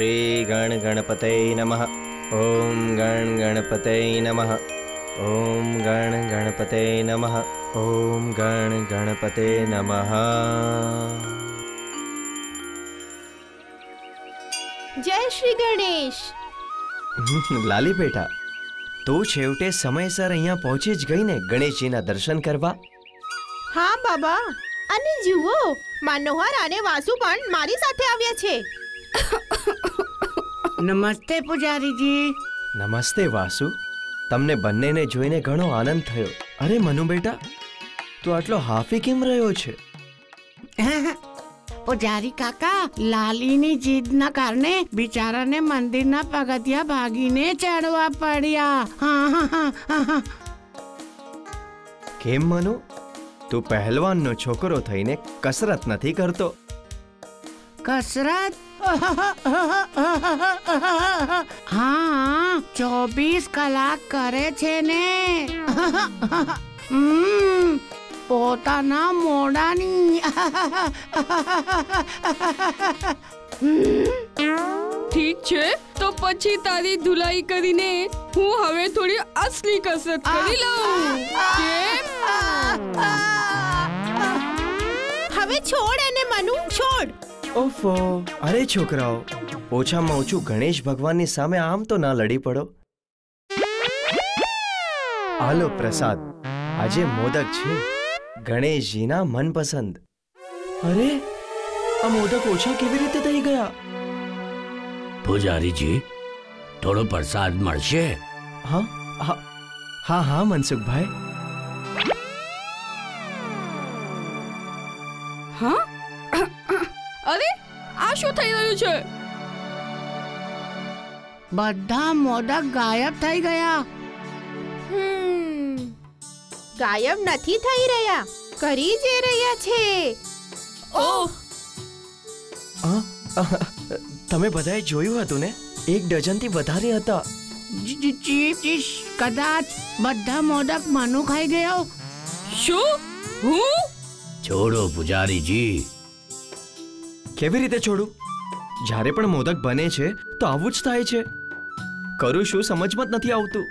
શ્રી ગણ ગણપતય નમઃ ઓમ ગણ ગણપતય નમઃ ઓમ ગણ ગણપતય નમઃ ઓમ ગણ ગણપતે નમઃ જય શ્રી ગણેશ લાલી બેટા તો છેવટે સમયસર અહીંયા પહોંચી જ ગઈ ને ગણેશજીના દર્શન કરવા હા બાબા અને જુઓ માનોહર અને વાસુ પણ મારી સાથે આવ્યા છે નમસ્તે પૂજારીજી. નમસ્તે વાસુ. તમને બંનેને જોઈને ઘણો આનંદ થયો. અરે મનુ બેટા તું આટલો હાફી કેમ રહ્યો છે? પૂજારી કાકા લાલીની જીદના કારણે બિચારાને મંદિરના પગથિયા ભાગીને ચડવા પડ્યા. કેમ મનુ? તું પહેલવાનનો છોકરો થઈને કસરત નથી કરતો. કસરત? હા ચોવીસ કલાક કરે છે ને. હમ, પોતાના મોડાની ઠીક છે તો પછી તારી ધુલાઈ કરીને હું હવે થોડી અસલી કસરત કરી લઉં. કેમ? હવે છોડ એને મનુ છોડ. ઓફો. અરે છોકરાઓ ઓછામાં ઓછું ગણેશ ભગવાનની સામે આમ તો ના લડી પડો. આલો પ્રસાદ આજે મોદક છે. ગણેશજીના મનપસંદ. અરે આ મોદક ઓછા કેવી રીતે થઈ ગયા? પૂજારીજી થોડો પ્રસાદ મળશે? હા હા હા હા મનસુખભાઈ. હા? અરે આ શું થઈ રહ્યું છે? બધા મોદક ગાયબ થઈ ગયા. હમ ગાયબ નથી થઈ રહ્યા. કરી જે રહ્યા છે. ઓહ. હા આહ, તમે બધાએ જોયું હતું ને? એક ડઝનથી વધારે હતા. જી- જી- જી- જી, કદાચ બધા મોદક મનુ ખાઈ ગયો. શું? હું? છોડો પૂજારીજી. કેવી રીતે છોડું? જ્યારે પણ મોદક બને છે તો આવું જ થાય છે. કરું શું સમજમાં જ નથી આવતું.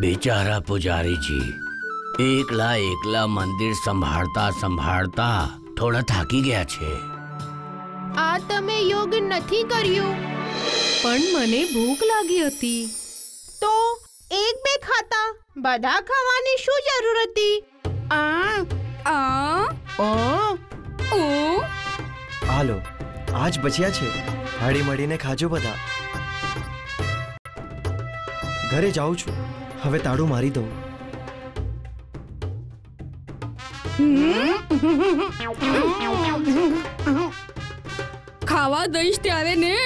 બિચારા પૂજારીજી એકલા એકલા મંદિર સંભાળતા સંભાળતા થોડા થાકી ગયા છે. આ તમે યોગ નથી કર્યો. પણ મને ભૂખ લાગી હતી. તો એક બે ખાતા બધા ખાવાની શું જરૂર હતી? આ આ ઓ ઓ હાલો આજ બચ્યા છે. હળી મળીને ખાજો બધા. ઘરે જાઉં છું. હવે તાળું મારી દઉં. ખાવા દઈશ ત્યારે ને.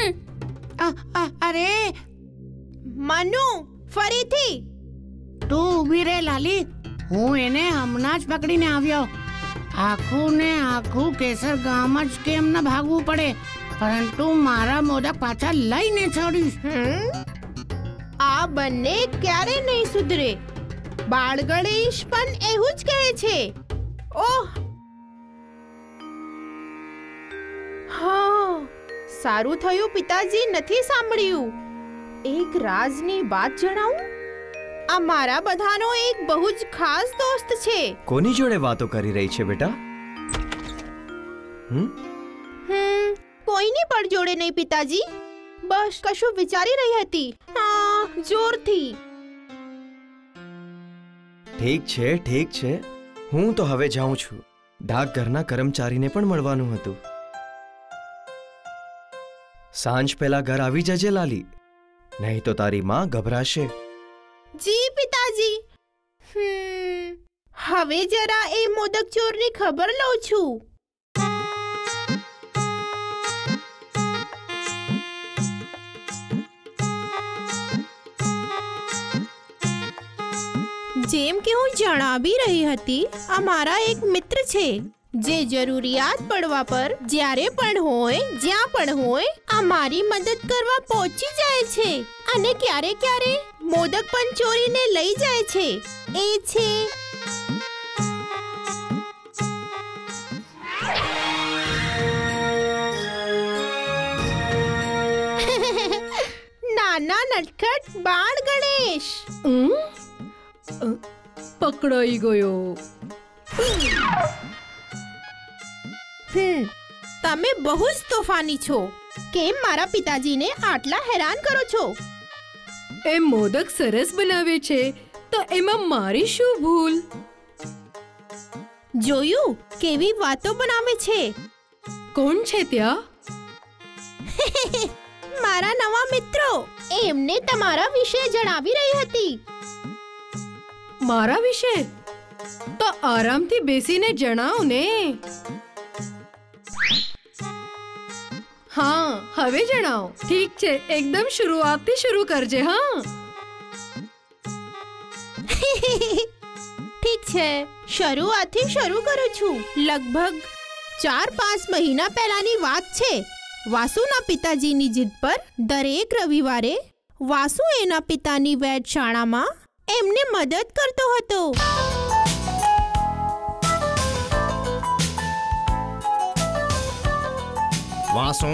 આ, આ, અરે મનુ ફરીથી. તું ઊભી રે લાલી. હું એને હમણાં જ પકડીને આવ્યો. આખું ને આખું કેસર ગામ જ કેમ ન ભાગવું પડે? પરંતુ મારા મોદક પાછા લઈને છોડીશ. આ બંને ક્યારે નહીં સુધરે? બાળ ગણેશ પણ એવું જ કહે છે. ઓહ! હા, સારું થયું પિતાજી નથી સાંભળ્યું. એક રાજની વાત જણાવું? આ મારા બધાનો એક બહુ જ ખાસ દોસ્ત છે. કોની જોડે વાતો કરી રહી છે બેટા? હમ? કોઈની પણ જોડે નહીં પિતાજી. બસ કશું વિચારી રહી હતી. હા જોરથી. ઠીક છે ઠીક છે. હું તો હવે જાઉં છું. ડાકઘરના કર્મચારીને પણ મળવાનું હતું. સાંજ પહેલા ઘર આવી જજે લાલી. નહીં તો તારી માં ગભરાશે. જી, પિતાજી. હવે જરા એ મોદક ચોરની ખબર લઉં છું. જેમ કે હું જણાવી રહી હતી, આ મારા એક મિત્ર છે. જે જરૂરિયાત પડવા પર જ્યારે પણ હોય જ્યાં પણ હોય આ મારી મદદ કરવા પહોંચી જાય છે. અને ક્યારે ક્યારે મોદક પણ ચોરીને લઈ જાય છે. એ છે. નાના નટખટ બાળ ગણેશ. પકડાઈ ગયો. હમ. તમે બહુ જ તોફાની છો. કેમ મારા પિતાજીને આટલા હેરાન કરો છો? એ મોદક સરસ બનાવે છે તો એમાં મારી શું ભૂલ? જોયું? કેવી વાતો બનાવે છે. કોણ છે ત્યાં? મારા નવા મિત્રો એમને તમારા વિશે જણાવી રહી હતી. મારા વિશે? તો આરામથી બેસીને જણાવ ને હા, હવે જણાવો. ઠીક છે, એકદમ શરૂઆતથી શરૂ કરજે, હા. ઠીક છે, શરૂઆતથી શરૂ કરું છું. લગભગ ચાર પાંચ મહિના પહેલાની વાત છે. વાસુના પિતાજીની જીદ પર દરેક રવિવારે વાસુ એના પિતાની વેધશાળામાં એમને મદદ કરતો હતો. વાસુ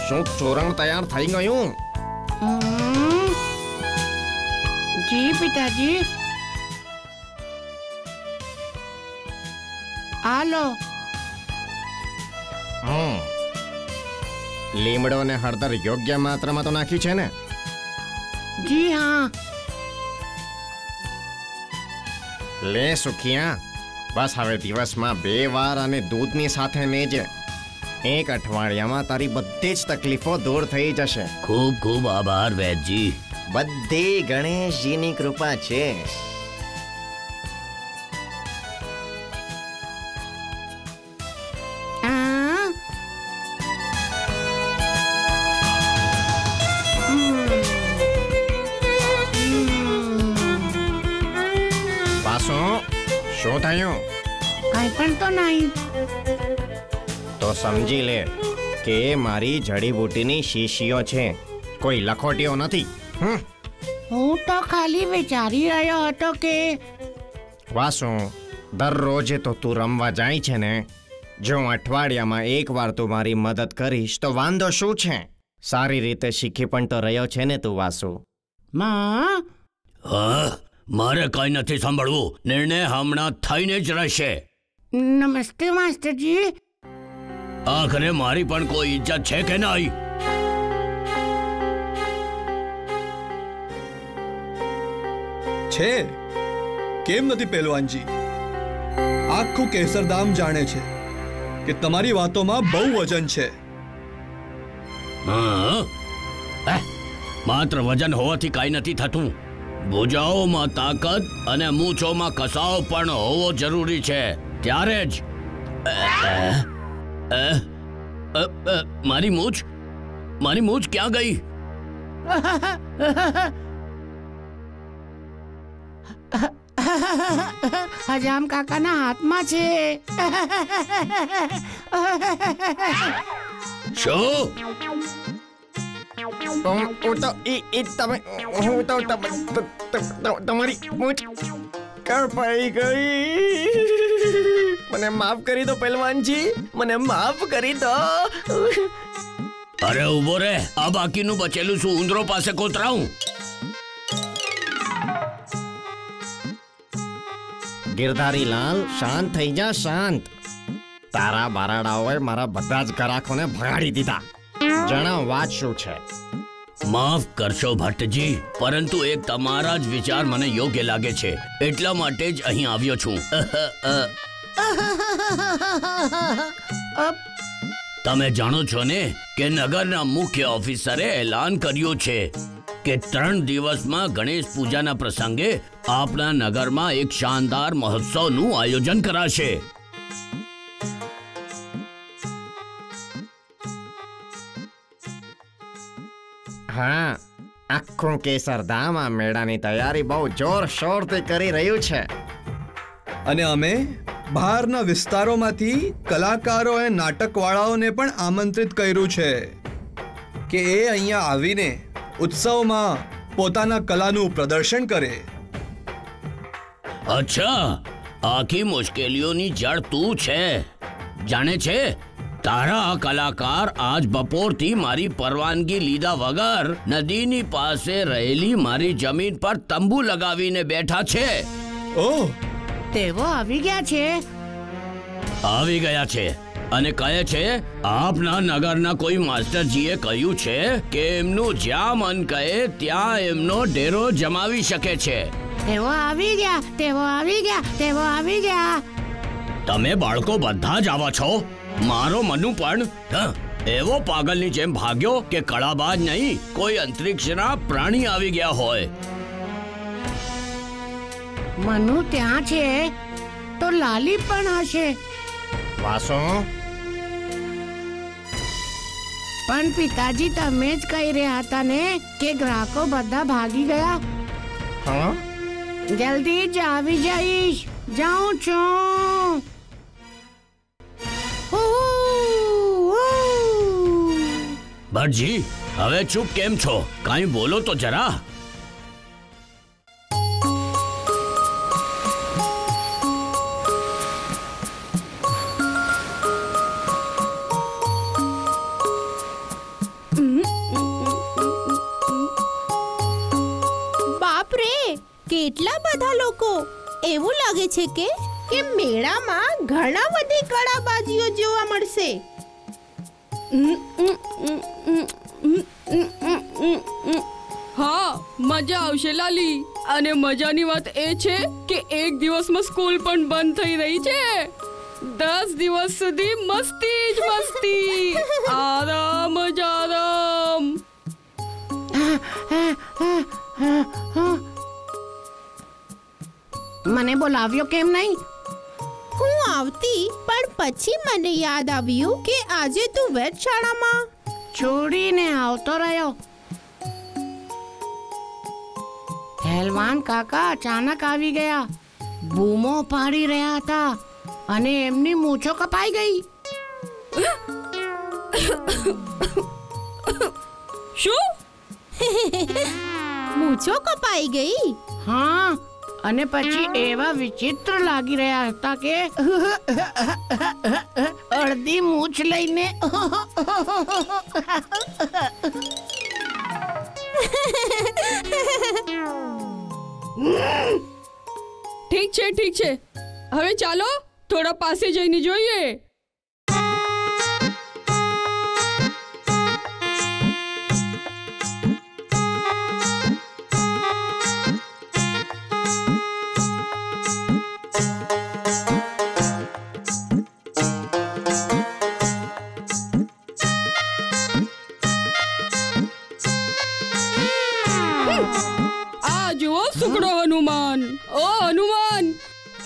શું ચોરણ તૈયાર થઈ ગયું હમ. જી પિતાજી હાલો હમ લીમડો અને હળદર યોગ્ય માત્રામાં તો નાખી છે ને જી હા લે સુખિયા બસ હવે દિવસમાં બે વાર અને દૂધની સાથે મેજે એક અઠવાડિયામાં તારી બધી જ તકલીફો દૂર થઈ જશે. ખૂબ ખૂબ આભાર વૈદજી. બધી ગણેશજીની કૃપા છે. કે મારી જડીબૂટીની શીશીઓ છે. કોઈ લખોટીઓ નથી. હું તો ખાલી વિચારી રહ્યો હતો કે વાસુ દરરોજે તો તું રમવા જાય છે ને. જો અઠવાડિયામાં એક વાર તું મારી મદદ કરીશ તો વાંધો શું છે? સારી રીતે શીખી પણ તો રહ્યો છે ને તું વાસુ. માં? હા મારે કઈ નથી સાંભળવું. નિર્ણય હમણાં થઈને જ રહેશે. નમસ્તે માસ્ટરજી. આખરે મારી પણ કોઈ ઇજ્જત છે કે નહીં? છે. કેમ નથી પહેલવાનજી? આખું કેસરધામ જાણે છે કે તમારી વાતોમાં બહુ વજન છે. માત્ર વજન હોવાથી કાંઈ નથી થતું. ભુજાઓમાં તાકાત અને મૂછોમાં કસાવ પણ હોવો જરૂરી છે. ત્યારે જ. અ, અ, અ, અ, અ, મારી મૂછ મારી મૂછ ક્યાં ગઈ હજામ કાકાના હાથમાં છે શું તો હું તો ઈ ઈ તમે હું તો તમ- ત- ત- ત- તમારી મૂછ કપાઈ ગઈ. મને માફ કરી દો પહેલવાનજી. મને માફ કરી દો. અરે ઊભો રે. આ બાકીનું બચેલું શું ઉંદરો પાસે કોતરાવું? ગિરધારી લાલ શાંત થઈ જા શાંત. તારા બારાડાઓએ મારા બધા જ ગરાખોને ભગાડી દીધા. જણાવ વાત શું છે? માફ કરશો ભટ્ટજી, પરંતુ એક તમારા જ વિચાર મને યોગ્ય લાગે છે. એટલા માટે જ અહીં આવ્યો છું. તમે જાણો છો ને કે નગરના મુખ્ય ઓફિસરે એલાન કર્યું છે કે ત્રણ દિવસમાં ગણેશ પૂજાના પ્રસંગે આપણા નગરમાં એક શાનદાર મહોત્સવનું આયોજન કરાશે. હા આખું કેસરધામ આ મેળાની તૈયારી બહુ જોરશોરથી કરી રહ્યું છે. અને અમે બહારના વિસ્તારોમાંથી કલાકારો અને નાટકવાળાઓને પણ આમંત્રિત કર્યું છે કે એ અહીંયા આવીને ઉત્સવમાં પોતાના કલાનું પ્રદર્શન કરે. અચ્છા આખી મુશ્કેલીઓની જડ તું છે? જાણે છે? તારા આ કલાકાર આજ બપોરથી મારી પરવાનગી લીધા વગર નદીની પાસે રહેલી મારી જમીન પર તંબુ લગાવીને બેઠા છે. ઓહ તેઓ આવી ગયા છે. આવી ગયા છે. અને કહે છે આપના નગરના કોઈ માસ્ટરજીએ કહ્યું છે કે એમનું જ્યાં મન કહે ત્યાં એમનો ડેરો જમાવી શકે છે. તેઓ આવી ગયા તેઓ આવી ગયા તેઓ આવી ગયા. તમે બાળકો બધા જ આવા છો? મારો મનુ પણ હ, એવો પાગલની જેમ ભાગ્યો કે કળાબાજ નહીં કોઈ અંતરિક્ષના પ્રાણી આવી ગયા હોય. મનુ ત્યાં છે? તો લાલી પણ હશે. વાસો? પણ પિતાજી તમે જ કહી રહ્યા હતા ને કે ગ્રાહકો બધા ભાગી ગયા? હા? જલ્દી જ આવી જઈશ. જાઉં છું. ભટજી હવે ચૂપ કેમ છો? કાંઈ બોલો તો જરા. અને મજાની વાત એ છે કે એક દિવસમાં સ્કૂલ પણ બંધ થઈ રહી છે. દસ દિવસ સુધી મસ્તી જ મસ્તી. આરામ જ આરામ. મને બોલાવ્યો કેમ નહીં? હું આવતી પણ પછી મને યાદ આવ્યું કે આજે તું વેધશાળામાં. છોડીને આવતો રહ્યો. હેલવાન કાકા અચાનક આવી ગયા બૂમો પાડી રહ્યા હતા અને એમની મૂછો કપાઈ ગઈ શું મૂછો કપાઈ ગઈ હા અને પછી એવા વિચિત્ર લાગી રહ્યા હતા કે અડધી મૂછ લઈને ઠીક છે ઠીક છે. હવે ચાલો થોડા પાસે જઈને જોઈએ.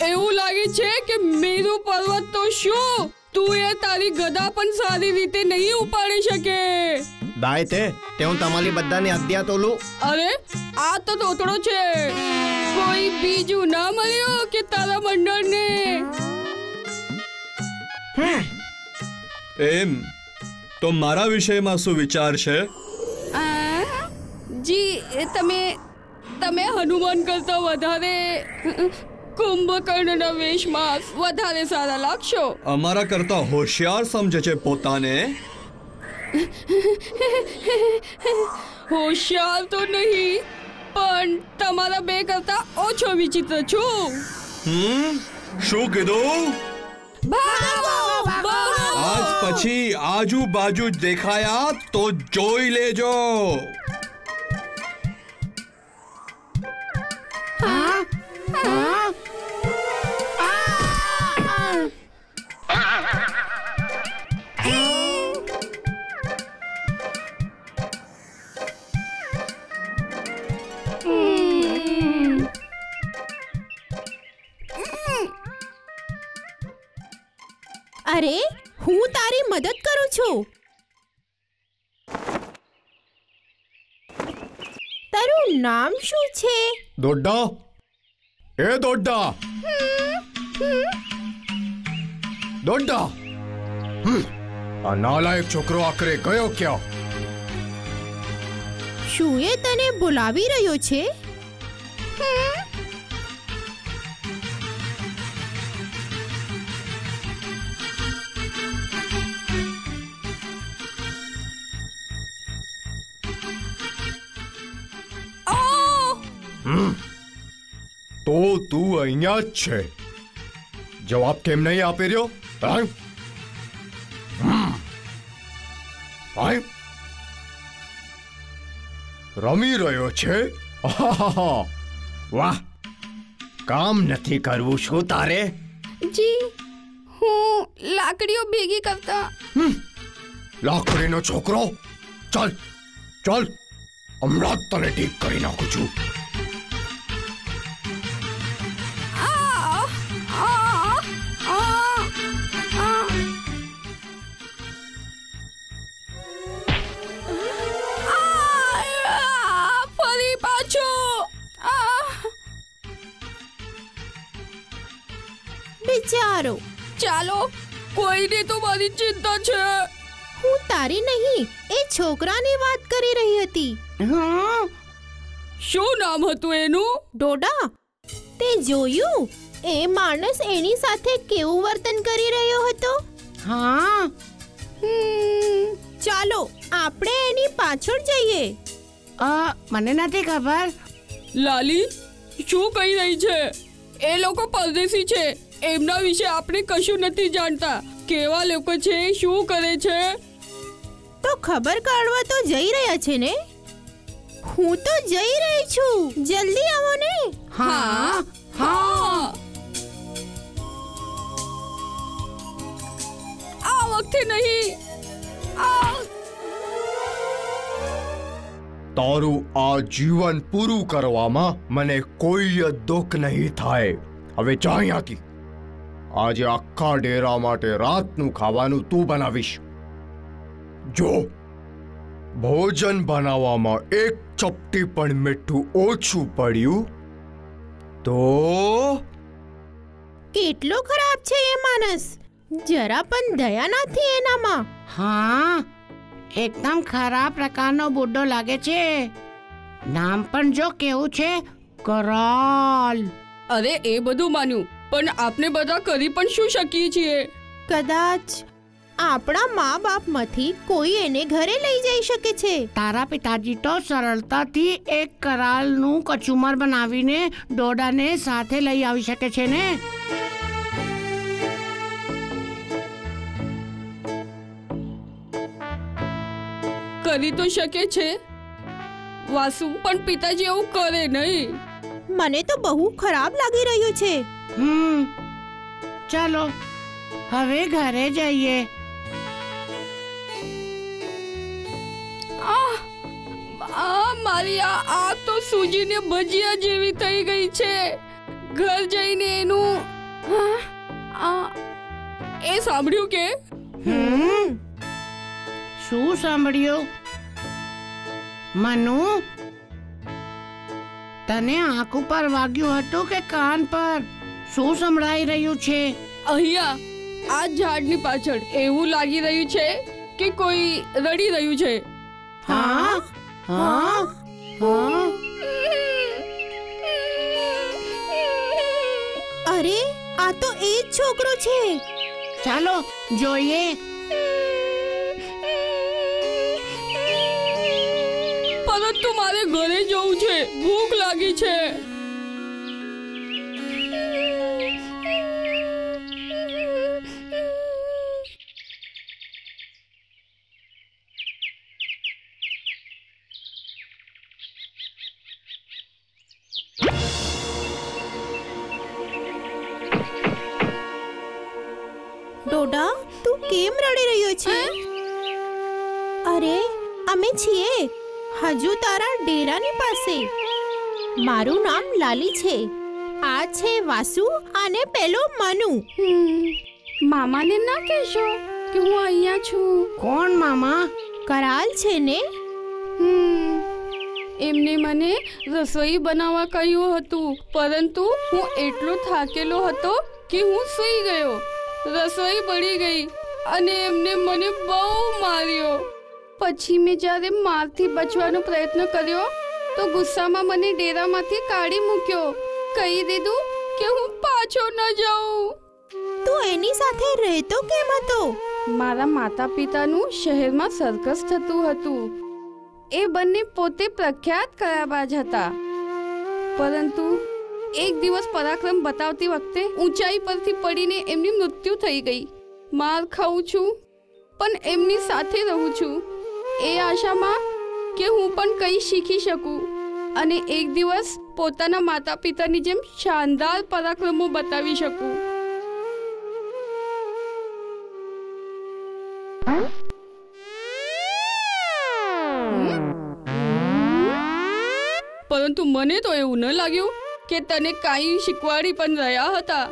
એવું લાગે છે કે મેરુ પર્વત તો શું? તું એ તારી ગદા પણ સારી રીતે નહીં ઉપાડી શકે. બાય તે તે હું તમારી બધાની હત્યા તોલું અરે આ તો તોતડો છે. કોઈ બીજું ના મળ્યો કે તારા મંડળને? એમ. તો મારા વિષયમાં શું વિચાર છે? જી તમે તમે હનુમાન કરતા વધારે કુંભકર્ણના વેશમાં વધારે સારા લાગશો. અમારા કરતા હોશિયાર સમજે છે પોતાને. હોશિયાર તો નહીં પણ તમારા બે કરતા ઓછો વિચિત્ર છું. હમ? શું કીધું? ભાગો, ભાગો. આજ પછી આજુબાજુ દેખાયા તો જોઈ લેજો. હા? હા અરે હું તારી મદદ કરું છું. તારું નામ શું છે? દોડ્ડા. ಏ ದೊಡ್ಡ ದೊಡ್ಡ આ નાલાયક છોકરો આખરે ગયો ક્યાં શું એ તને બોલાવી રહ્યો છે હમ તો તું અહીંયા જ છે. જવાબ કેમ નહીં આપી રહ્યો? રમી રહ્યો છે. વાહ. કામ નથી કરવું શું તારે? જી હું લાકડીઓ ભેગી કરતા. લાકડીનો છોકરો? ચાલ ચાલ. હમણાં જ તને ઠીક કરી નાખું છું. બિચારો ચાલો કોઈને તો મારી ચિંતા છે. હું તારી નહીં એ છોકરાની વાત કરી રહી હતી. હા? શું નામ હતું એનું? ડોડા તે જોયું? એ માણસ એની સાથે કેવું વર્તન કરી રહ્યો હતો? હા? ચાલો આપણે એની પાછળ જઈએ. અ, મને નથી ખબર. લાલી શું કહી રહી છે? એ લોકો પરદેશી છે. એમના વિશે આપણે કશું નથી જાણતા. કેવા લોકો છે શું કરે છે? તો ખબર કાઢવા તો જઈ રહ્યા છે ને? હું તો જઈ રહી છું. જલ્દી આવો ને. હા હા. આ વખતે નહીં. આ તારું આ જીવન પૂરું કરવામાં મને કોઈ દુઃખ નહીં થાય. હવે જા અહીંયાથી. આજે આખા ડેરા માટે રાતનું ખાવાનું તું બનાવીશ. જો ભોજન બનાવવામાં એક ચપટી પણ મીઠું ઓછું પડ્યું તો? કેટલો ખરાબ છે એ માણસ. જરા પણ દયા નથી એનામાં. હા એકદમ ખરાબ પ્રકારનો બુડ્ઢો લાગે છે. નામ પણ જો કેવું છે કરાલ. અરે એ બધું માન્યું. પણ આપણે બધા કરી પણ શું શકીએ છીએ? કદાચ આપણા મા બાપમાંથી કોઈ એને ઘરે લઈ જઈ શકે છે. તારા પિતાજી તો સરળતાથી એક કરાલનું કચુમર બનાવીને ડોડાને સાથે લઈ આવી શકે છે ને? કરી તો શકે છે. વાસુ પણ પિતાજી એવું કરે નહીં. મને તો બહુ ખરાબ લાગી રહ્યું છે. હમ. ચાલો હવે ઘરે જઈએ. મારી આ આંખ તો સૂજીને ભજીયા જેવી થઈ ગઈ છે. ઘર જઈને એનું આ એ સાંભળ્યું કે? હમ. શું સાંભળ્યું? મનુ? તને આંખ ઉપર વાગ્યું હતું કે કાન પર? શું સંભળાઈ રહ્યું છે? અહીંયા આ ઝાડની પાછળ એવું લાગી રહ્યું છે કે કોઈ રડી રહ્યું છે. હા? હા? હા? અરે આ તો એ જ છોકરો છે. ચાલો જોઈએ. પરંતુ મારે ઘરે જવું છે. ભૂખ લાગી છે. હજુ તારા ડેરાની પાસે. મારું નામ લાલી છે. આ છે વાસુ અને પેલો મનુ. મામાને ના કહેશો કે હું અહીંયા છું? કોણ મામા? કરાલ છે ને? એમને મને રસોઈ બનાવવા કહ્યું હતું પરંતુ હું એટલો થાકેલો હતો કે હું સૂઈ ગયો. રસોઈ બળી ગઈ અને એમને મને બહુ માર્યો. પછી મેં જ્યારે મારથી બચવાનો પ્રયત્ન કર્યો તો ગુસ્સામાં મને ડેરામાંથી કાઢી મૂક્યો. કહી દીધું કે હું પાછો ન જાઉં. તું એની સાથે રહેતો કેમ હતો? મારા માતા પિતાનું શહેરમાં સર્કસ થતું હતું. એ બંને પોતે પ્રખ્યાત કલાબાજ હતા. પરંતુ એક દિવસ પરાક્રમ બતાવતી વખતે ઊંચાઈ પરથી પડીને એમની મૃત્યુ થઈ ગઈ. માર ખાઉં છું પણ એમની સાથે રહું છું. એ આશામાં કે હું પણ કંઈ શીખી શકું. અને એક દિવસ પોતાના માતા પિતાની જેમ શાનદાર પરાક્રમો બતાવી શકું. પરંતુ મને તો એવું ન લાગ્યું કે તને કાંઈ શીખવાડી પણ રહ્યા હતા.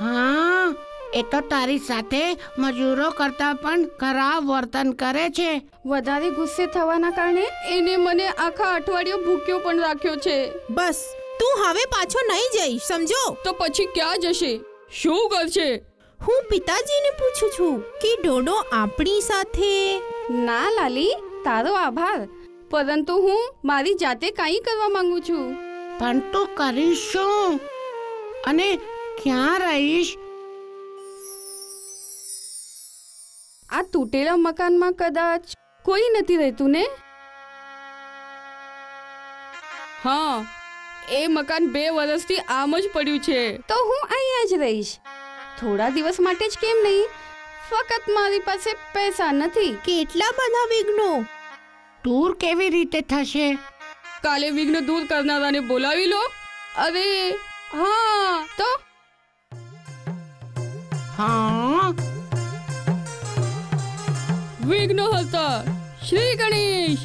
હા એ તો તારી સાથે મજૂરો કરતા પણ ખરાબ વર્તન કરે છે. વધારે ગુસ્સે થવાના કારણે એને મને આખા અઠવાડિયો ભૂખ્યો પણ રાખ્યો છે. બસ તું હવે પાછો નહીં જઈશ સમજો? તો પછી ક્યાં જશે? શું કરશે? હું પિતાજીને પૂછું છું કે ડોડો આપણી સાથે? ના લાલી તારો આભાર. પરંતુ હું મારી જાતે કાંઈ કરવા માંગુ છું. પણ તું કરીશ શું? અને ક્યાં રહીશ? આ તૂટેલા મકાનમાં કદાચ કોઈ નથી રહેતું ને? હા એ મકાન બે વર્ષથી આમ જ પડ્યું છે. તો હું અહીંયા જ રહીશ. થોડા દિવસ માટે જ કેમ નહીં? ફક્ત મારી પાસે પૈસા નથી. કેટલા બધા વિઘ્નો? દૂર કેવી રીતે થશે? કાલે વિઘ્ન દૂર કરનારાને બોલાવી લો. અરે હા તો? હા. વિઘ્ન હતા શ્રી ગણેશ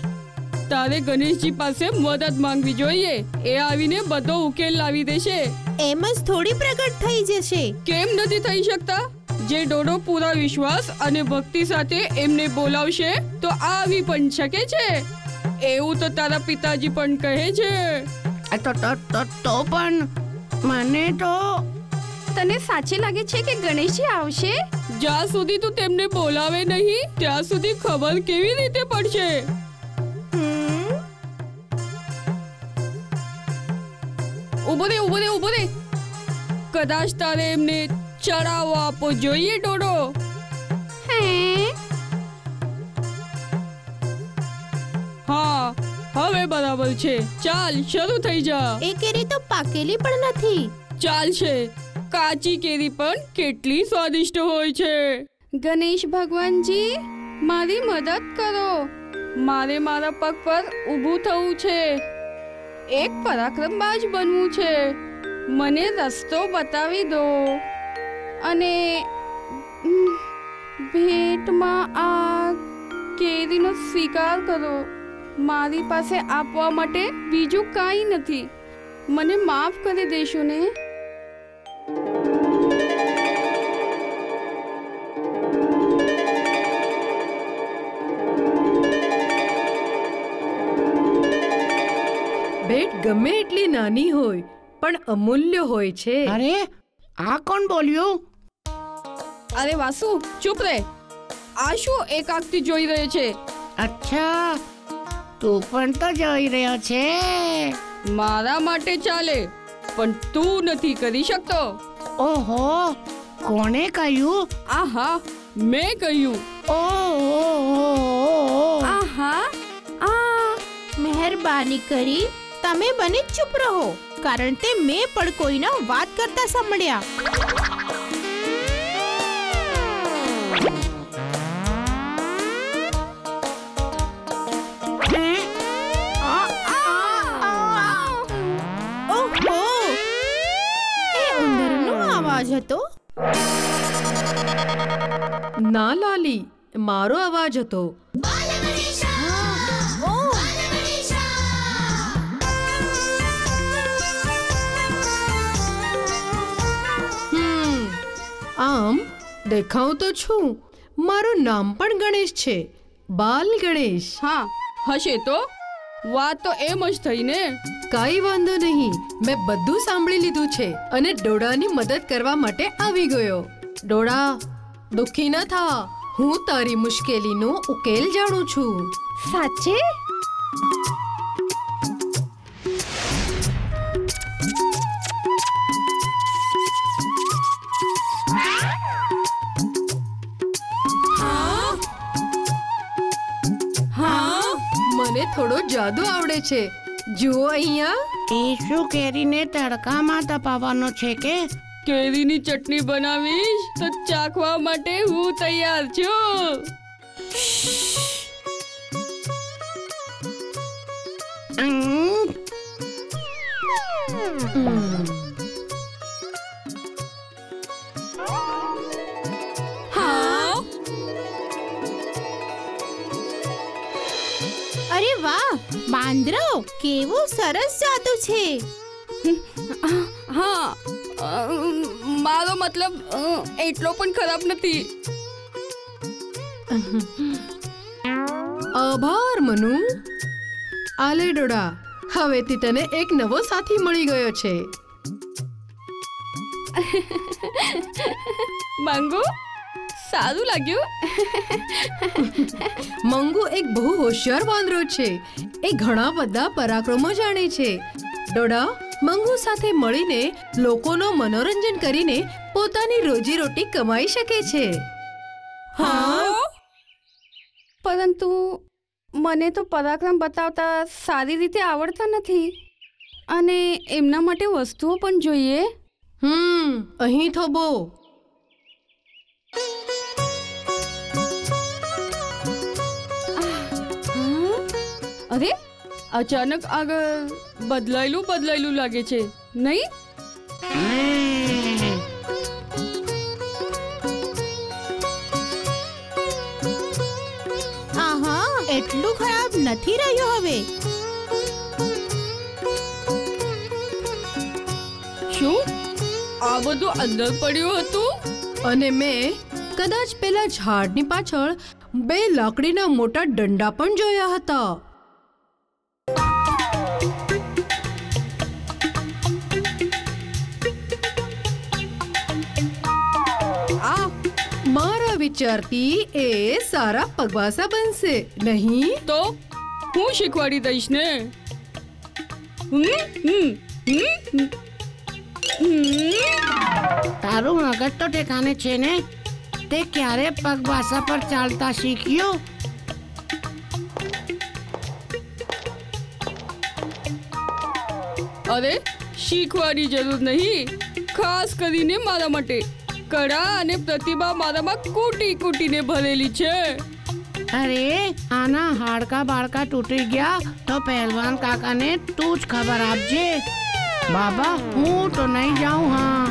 તારે ગણેશજી પાસે મદદ માંગવી જોઈએ. એ આવીને બધો ઉકેલ લાવી દેશે. એમ જ થોડી પ્રગટ થઈ જશે. કેમ નથી થઈ શકતા? જે ડોડો પૂરા વિશ્વાસ અને ભક્તિ સાથે એમને બોલાવશે તો આવી પણ શકે છે. એવું તો તારા પિતાજી પણ કહે છે. તો તો તો તો પણ મને તો તને સાચે લાગે છે કે ગણેશજી આવશે? જ્યાં સુધી તું તેમને બોલાવે નહીં ત્યાં સુધી ખબર કેવી રીતે પડશે? ઊભો રે ઊભો રે ઊભો રે. કદાચ તારે એમને ચડાવો આપવો જોઈએ ડોડો. હે? હા હવે બરાબર છે. ચાલ શરૂ થઈ જા. એ કેરી તો પાકેલી પણ નથી. ચાલશે. કાચી કેરી પણ કેટલી સ્વાદિષ્ટ હોય છે. ગણેશ ભગવાનજી, મારી મદદ કરો. મારે મારા પગ પર ઊભું થવું છે. એક પરાક્રમબાજ બનવું છે. મને રસ્તો બતાવી દો. અને ભેટમાં આ કેરીનો સ્વીકાર કરો. મારી પાસે આપવા માટે બીજું કાંઈ નથી. મને માફ કરી દેશો ને. ભેટ ગમે એટલી નાની હોય પણ અમૂલ્ય હોય છે. અરે આ કોણ બોલ્યું? અરે વાસુ ચૂપ રે આ શું એકાકથી જોઈ રહ્યો છે? અચ્છા તું પણ તો જોઈ રહ્યો છે. મારા માટે ચાલે. પણ તું નથી કરી શકતો. ઓહો કોણે કહ્યું? આહા મેં કહ્યું. ઓહો. આહા આ મહેરબાની કરી તમે બને ચૂપ રહો કારણ તે મેં પણ કોઈના વાત કરતા સાંભળ્યા. અવાજ હતો? ના લાલી મારો અવાજ હતો. આમ દેખાવ તો છું. મારું નામ પણ ગણેશ છે. બાલ ગણેશ. હા હશે તો? વાત તો એમ જ થઈ ને. કાંઈ વાંધો નહીં. મેં બધું સાંભળી લીધું છે અને ડોડાની મદદ કરવા માટે આવી ગયો. ડોડા દુઃખી ન થા. હું તારી મુશ્કેલીનો ઉકેલ જાણું છું. સાચે? મને થોડો જાદુ આવડે છે. જુઓ અહીંયા. એ શું કેરીને તડકામાં તપાવવાનો છે કે? કેરીની ચટણી બનાવીશ તો ચાખવા માટે હું તૈયાર છું. ઉમ, વાહ બાંદરો કેવું સરસ જાતું છે. હા મારો મતલબ એટલો પણ ખરાબ નથી. આભાર મનુ. આલે ડોડા હવેથી તને એક નવો સાથી મળી ગયો છે. માંગુ સારું લાગ્યું. મંગુ એક બહુ હોશિયાર વાંદરો છે. એ ઘણા બધા પરાક્રમો જાણે છે. ડોડા મંગુ સાથે મળીને લોકોનો મનોરંજન કરીને પોતાની રોજીરોટી કમાઈ શકે છે. હા? પરંતુ મને તો પરાક્રમ બતાવતા સારી રીતે આવડતા નથી. અને એમના માટે વસ્તુઓ પણ જોઈએ. હમ અહીં થોબો અરે અચાનક આગળ બદલાયેલું બદલાયેલું લાગે છે નહીં? એટલું ખરાબ નથી રહ્યું હવે. શું? આ બધું અંદર પડ્યું હતું? અને મેં કદાચ પેલા ઝાડની પાછળ બે લાકડીના મોટા દંડા પણ જોયા હતા. મારા વિચારથી એ સારા પગવાસા બનશે નહીં? તો હું શીખવાડી દઈશ ને? તારું મગજ તો ઠેકાને છે ને? તે ક્યારે પગવાસા પર ચાલતા શીખ્યો? અરે શીખવાની જરૂર નહીં ખાસ કરીને મારા માટે. કળા અને પ્રતિભા મારામાં કૂટી કૂટીને ભરેલી છે. અરે આના હાડકા બાળકા તૂટી ગયા તો પહેલવાન કાકાને તું જ ખબર આપજે. બાબા હું તો નહીં જાઉં હા.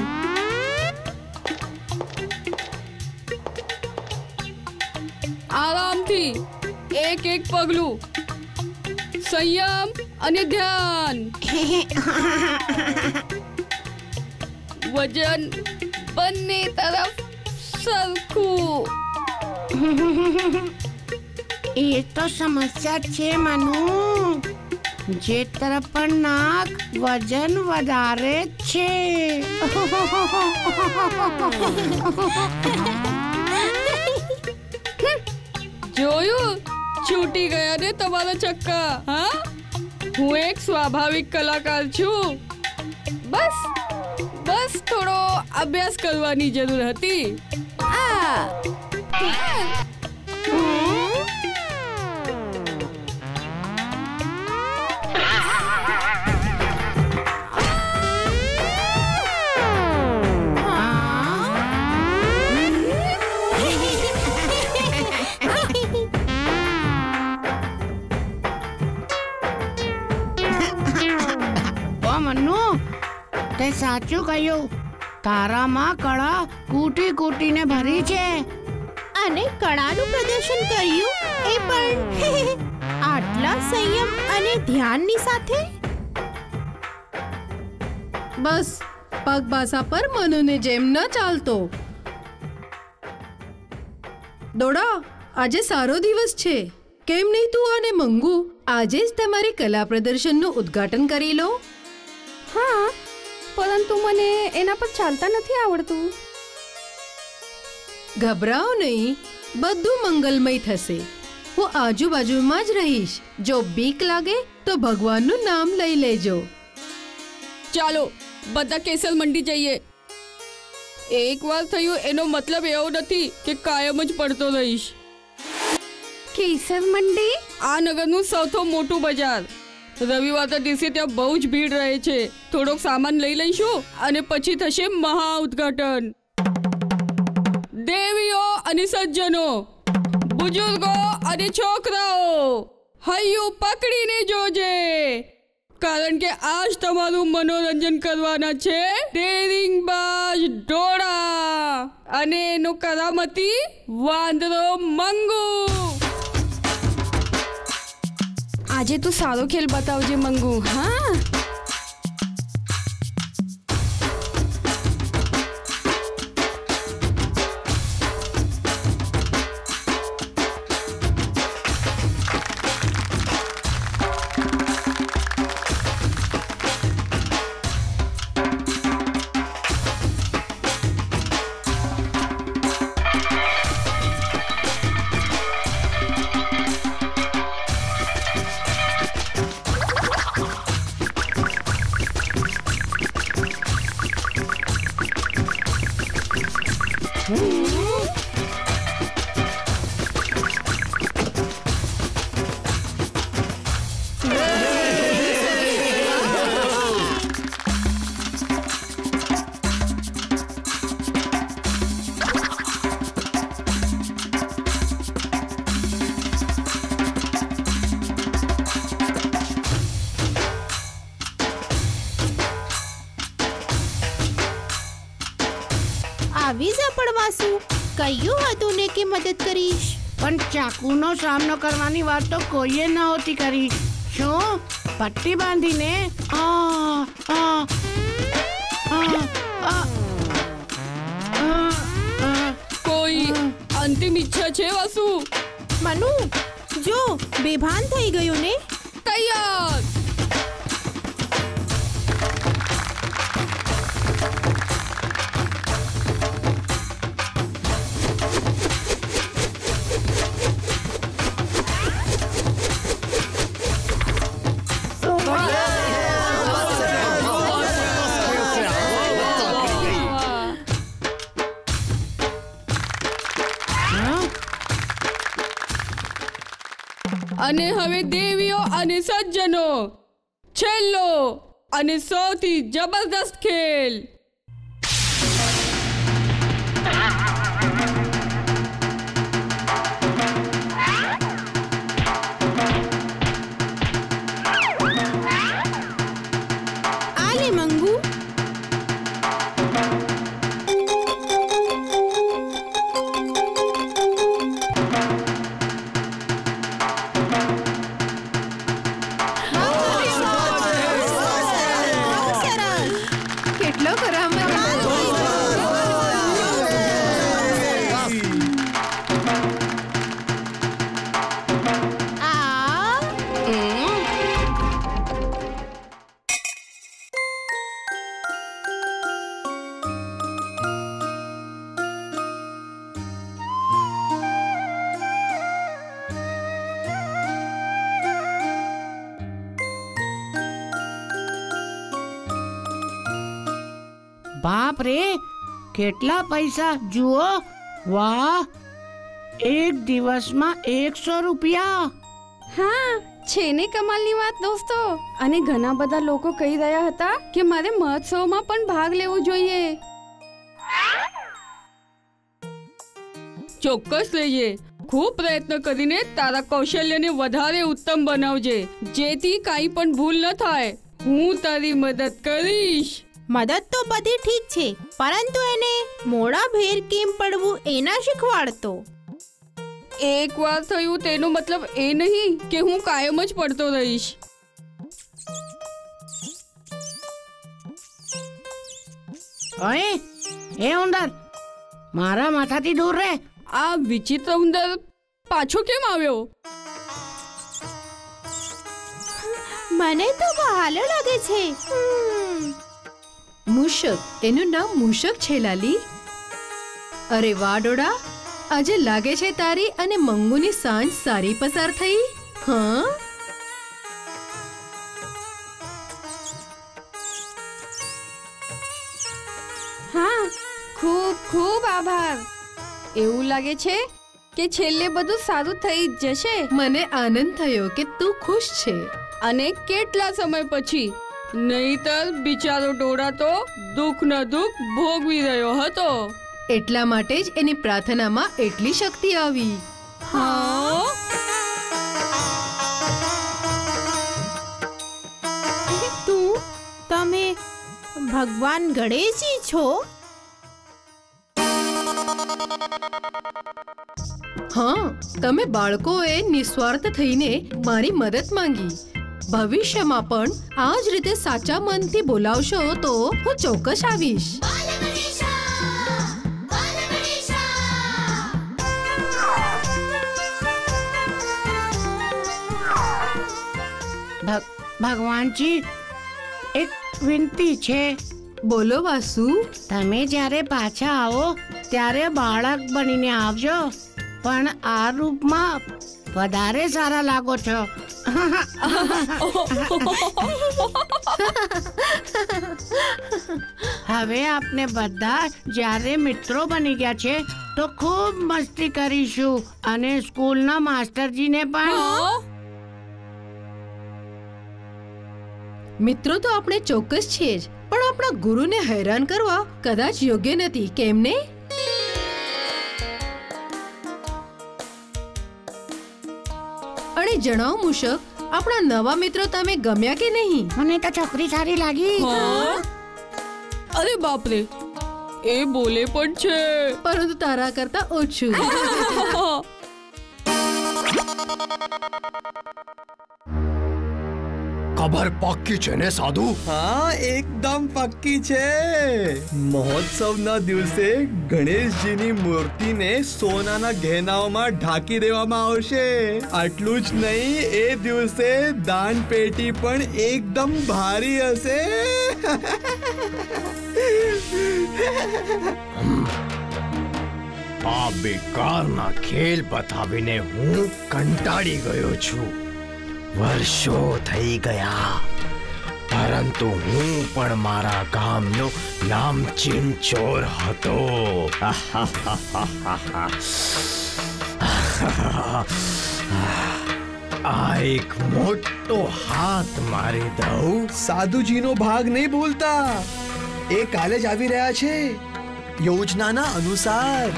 આરામથી એક એક પગલું સંયમ અને ધ્યાન. વજન બંને તરફ સરખું એ તો સમસ્યા જ છે મનુ જે તરફ પણ નાક વજન વધારે જ છે જોયું છૂટી ગયા ને તમારા ચક્કા હા હું એક સ્વાભાવિક કલાકાર છું બસ બસ થોડો અભ્યાસ કરવાની જરૂર હતી. આ સાચું કહ્યું. તારામાં કળા કૂટી કૂટીને ભરી છે. અને કળાનું પ્રદર્શન કર્યું એ પણ. આટલા સંયમ અને ધ્યાનની સાથે? બસ પગબાસા પર મનુને જેમ ન ચાલતો. દોડા આજે સારો દિવસ છે. કેમ નહીં તું અને મંગુ? આજે જ તમારી કલા પ્રદર્શનનું ઉદ્ઘાટન કરી લો. હા પરંતુ મને એના પર ચાલતા નથી આવડતું. ગભરાઓ નહીં. બધું મંગલમય થશે. હું આજુબાજુમાં જ રહીશ. જો બીક લાગે તો ભગવાનનું નામ લઈ લેજો. ચાલો બધા કેસલ મંડી જઈએ. એક વાર થયું એનો મતલબ એવો નથી કે કાયમ જ પડતો રહીશ. કેસર મંડી? આ નગરનું સૌથી મોટું બજાર. રવિવારના દિવસે ત્યાં બહુ જ ભીડ રહે છે. થોડોક સામાન લઈ લઈશું અને પછી થશે મહા ઉદઘાટન. દેવીઓ અને સજ્જનો, બુજુર્ગો અને છોકરાઓ, હૈયું પકડીને જોજે. કારણ કે આજ તમારું મનોરંજન કરવાના છે ડેરિંગબાજ ડોળા. અને એનો કરામતી વાંદરો મંગુ. આજે તું સારો ખેલ બતાવજે મંગુ. હા? પણ સામનો કરવાની વાત તો કોઈએ નહોતી કરી. શું? પટ્ટી બાંધીને? આ, કેટલા પૈસા? જુઓ. વાહ. એક દિવસમાં એકસો રૂપિયા. હા છે ને કમાલની વાત દોસ્તો? અને ઘણા બધા લોકો કહી રહ્યા હતા કે મારે મહોત્સવમાં પણ ભાગ લેવો જોઈએ. ચોક્કસ લઈએ. ખૂબ પ્રયત્ન કરીને તારા કૌશલ્યને વધારે ઉત્તમ બનાવજે. જેથી કાંઈ પણ ભૂલ ન થાય. હું તારી મદદ કરીશ. મદદ તો બધી ઠીક છે પરંતુ એને મોડા ભેર કેમ પડવું એના શીખવાડતો. એક વાર થયું તેનો મતલબ એ નહીં કે હું કાયમ જ પડતો રહીશ. ઓએ એ ઉંદર મારા માથાથી દૂર રહે. આ વિચિત્ર ઉંદર પાછો કેમ આવ્યો? મને તો બહાલો લાગે છે. હમ. મૂષક. એનું નામ મૂષક છે લાલી. અરે વાહ ડોડા. આજે લાગે છે તારી અને મંગુની સાંજ સારી પસાર થઈ. હા? હા ખૂબ ખૂબ આભાર. એવું લાગે છે કે છેલ્લે બધું સારું થઈ જ જશે? મને આનંદ થયો કે તું ખુશ છે. અને કેટલા સમય પછી નહીતર બિચારો ડોડા તો દુઃખ ન દુઃખ ભોગવી રહ્યો હતો. એટલા માટે જ એની પ્રાર્થનામાં એટલી શક્તિ આવી. હા? તું તમે ભગવાન ગણેશજી છો? હા તમે બાળકોએ નિસ્વાર્થ થઈને મારી મદદ માંગી. ભવિષ્યમાં પણ આ જ રીતે સાચા મનથી બોલાવશો તો હું ચોક્કસ આવીશ. ભગ- ભગવાનજી એક વિનંતી છે. બોલો વાસુ. તમે જ્યારે પાછા આવો ત્યારે બાળક બનીને આવજો. પણ આ રૂપમાં વધારે સારા લાગો છો. હવે આપણે બધા જ્યારે મિત્રો બની ગયા છે, તો ખૂબ મસ્તી કરીશું. અને સ્કૂલના માસ્ટરજીને પણ. મિત્રો તો આપણે ચોક્કસ છીએ જ, પણ આપણા ગુરુને હેરાન કરવા કદાચ યોગ્ય નથી, કેમ જણાવો મુશક આપણા નવા મિત્રો તમે ગમ્યા કે નહીં? મને તો છોકરી સારી લાગી. અરે અરે બાપરે એ બોલે પણ છે. પરંતુ તારા કરતા ઓછું. ખબર પાક્કી છે ને સાધુ? હા એકદમ પક્કી છે. મહોત્સવના દિવસે ગણેશજીની મૂર્તિને સોનાના ગહેનાઓમાં ઢાંકી દેવામાં આવશે. આટલું જ નહીં એ દિવસે દાન પેટી પણ એકદમ ભારી હશે. આ બેકારના ખેલ બતાવીને હું કંટાળી ગયો છું. વર્ષો થઈ ગયા. પરંતુ હું પણ મારા ગામનો નામચીન ચોર હતો. આ એક મોટો હાથ મારી દઉં. સાધુજીનો ભાગ નહીં ભૂલતા. એ કાલે જ આવી રહ્યા છે. યોજનાના અનુસાર.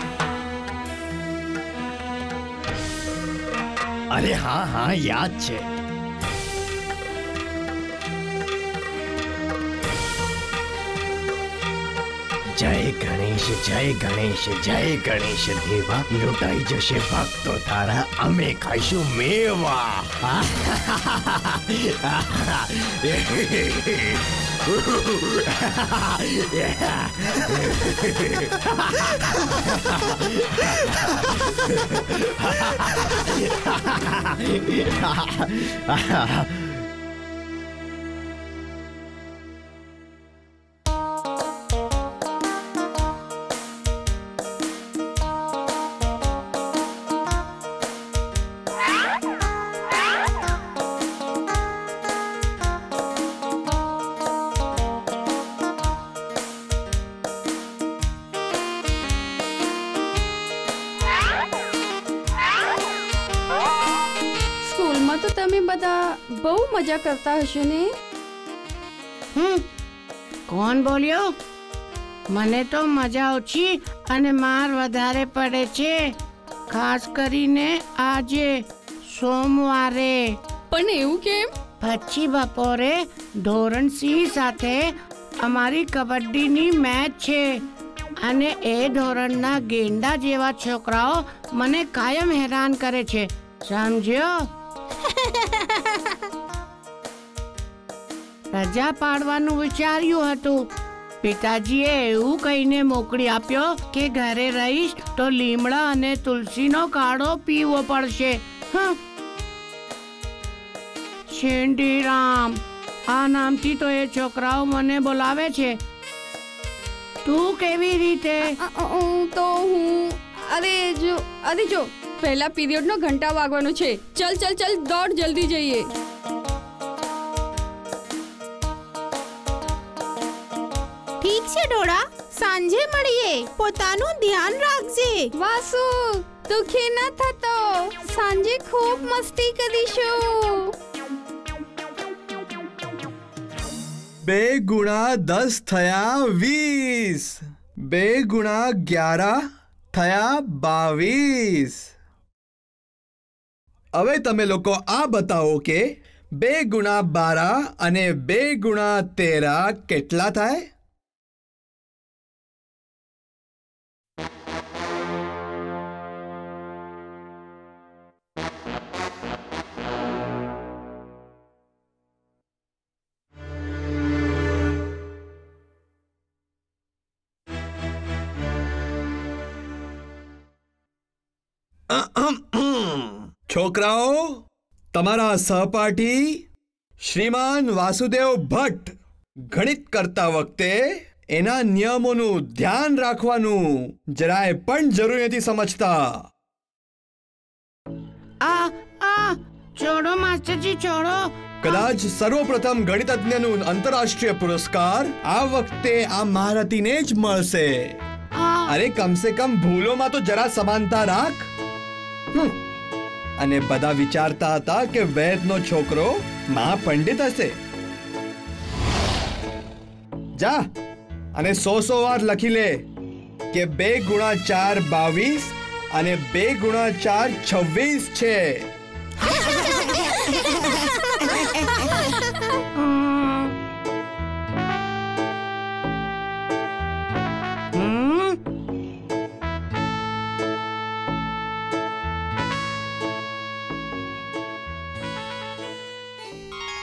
અરે હા હા યાદ છે. જય ગણેશ જય ગણેશ જય ગણેશ દેવા લૂંટાઈ જશે ભક્તો તારા અમે ખાઈશું મેવા સ્કૂલમાં તો મજા કરતા હશો ને હમ કોણ બોલ્યો મને તો મજા ઓછી અને માર વધારે પડે છે ખાસ કરીને આજે સોમવારે પણ એવું કેમ પછી બપોરે ધોરણ સિંહ સાથે અમારી કબડ્ડીની મેચ છે અને એ ધોરણના ગેંડા જેવા છોકરાઓ મને કાયમ હેરાન કરે છે સમજ્યો રજા પાડવાનું વિચાર્યું હતું. પિતાજીએ એવું કહીને મોકલી આપ્યો કે ઘરે રહીશ તો લીમડા અને તુલસીનો કાઢો પીવો પડશે. હં. શેંડીરામ આ નામથી તો એ છોકરાઓ મને બોલાવે છે. તું કેવી રીતે? અ, તો હું અરે જો અરે જો પહેલા પીરિયડનો ઘંટા વાગવાનો છે. ચલ ચલ ચલ દોડ જલ્દી જઈએ. સાંજે મળીએ. પોતાનું ધ્યાન રાખજે. વાસુ દુખી ન થતો. સાંજે ખૂબ મસ્તી કરીશું. બે ગુણા દસ થયા વીસ. બે ગુણા ગ્યારા થયા બાવીસ. હવે તમે લોકો આ બતાવો કે બે ગુણા બારા અને બે ગુણા તેરા કેટલા થાય? છોકરાઓ તમારા સહપાઠી શ્રીમાન વાસુદેવ ભટ્ટ ગણિત કરતા વખતે એના નિયમોનું ધ્યાન રાખવાનું જરાય પણ જરૂરી નથી સમજતા. આ આ છોડો માસ્ટરજી છોડો. કદાચ સર્વપ્રથમ ગણિતજ્ઞનું આંતરરાષ્ટ્રીય પુરસ્કાર આ વખતે આ મહારથીને જ મળશે. અરે કમસે કમ ભૂલોમાં તો જરા સમાનતા રાખ. અને બધા વિચારતા હતા કે વૈદનો છોકરો મહા પંડિત હશે. જા, અને સો સો વાર લખી લે કે બે ગુણા ચાર બાવીસ અને બે ગુણા ચાર છવ્વીસ છે.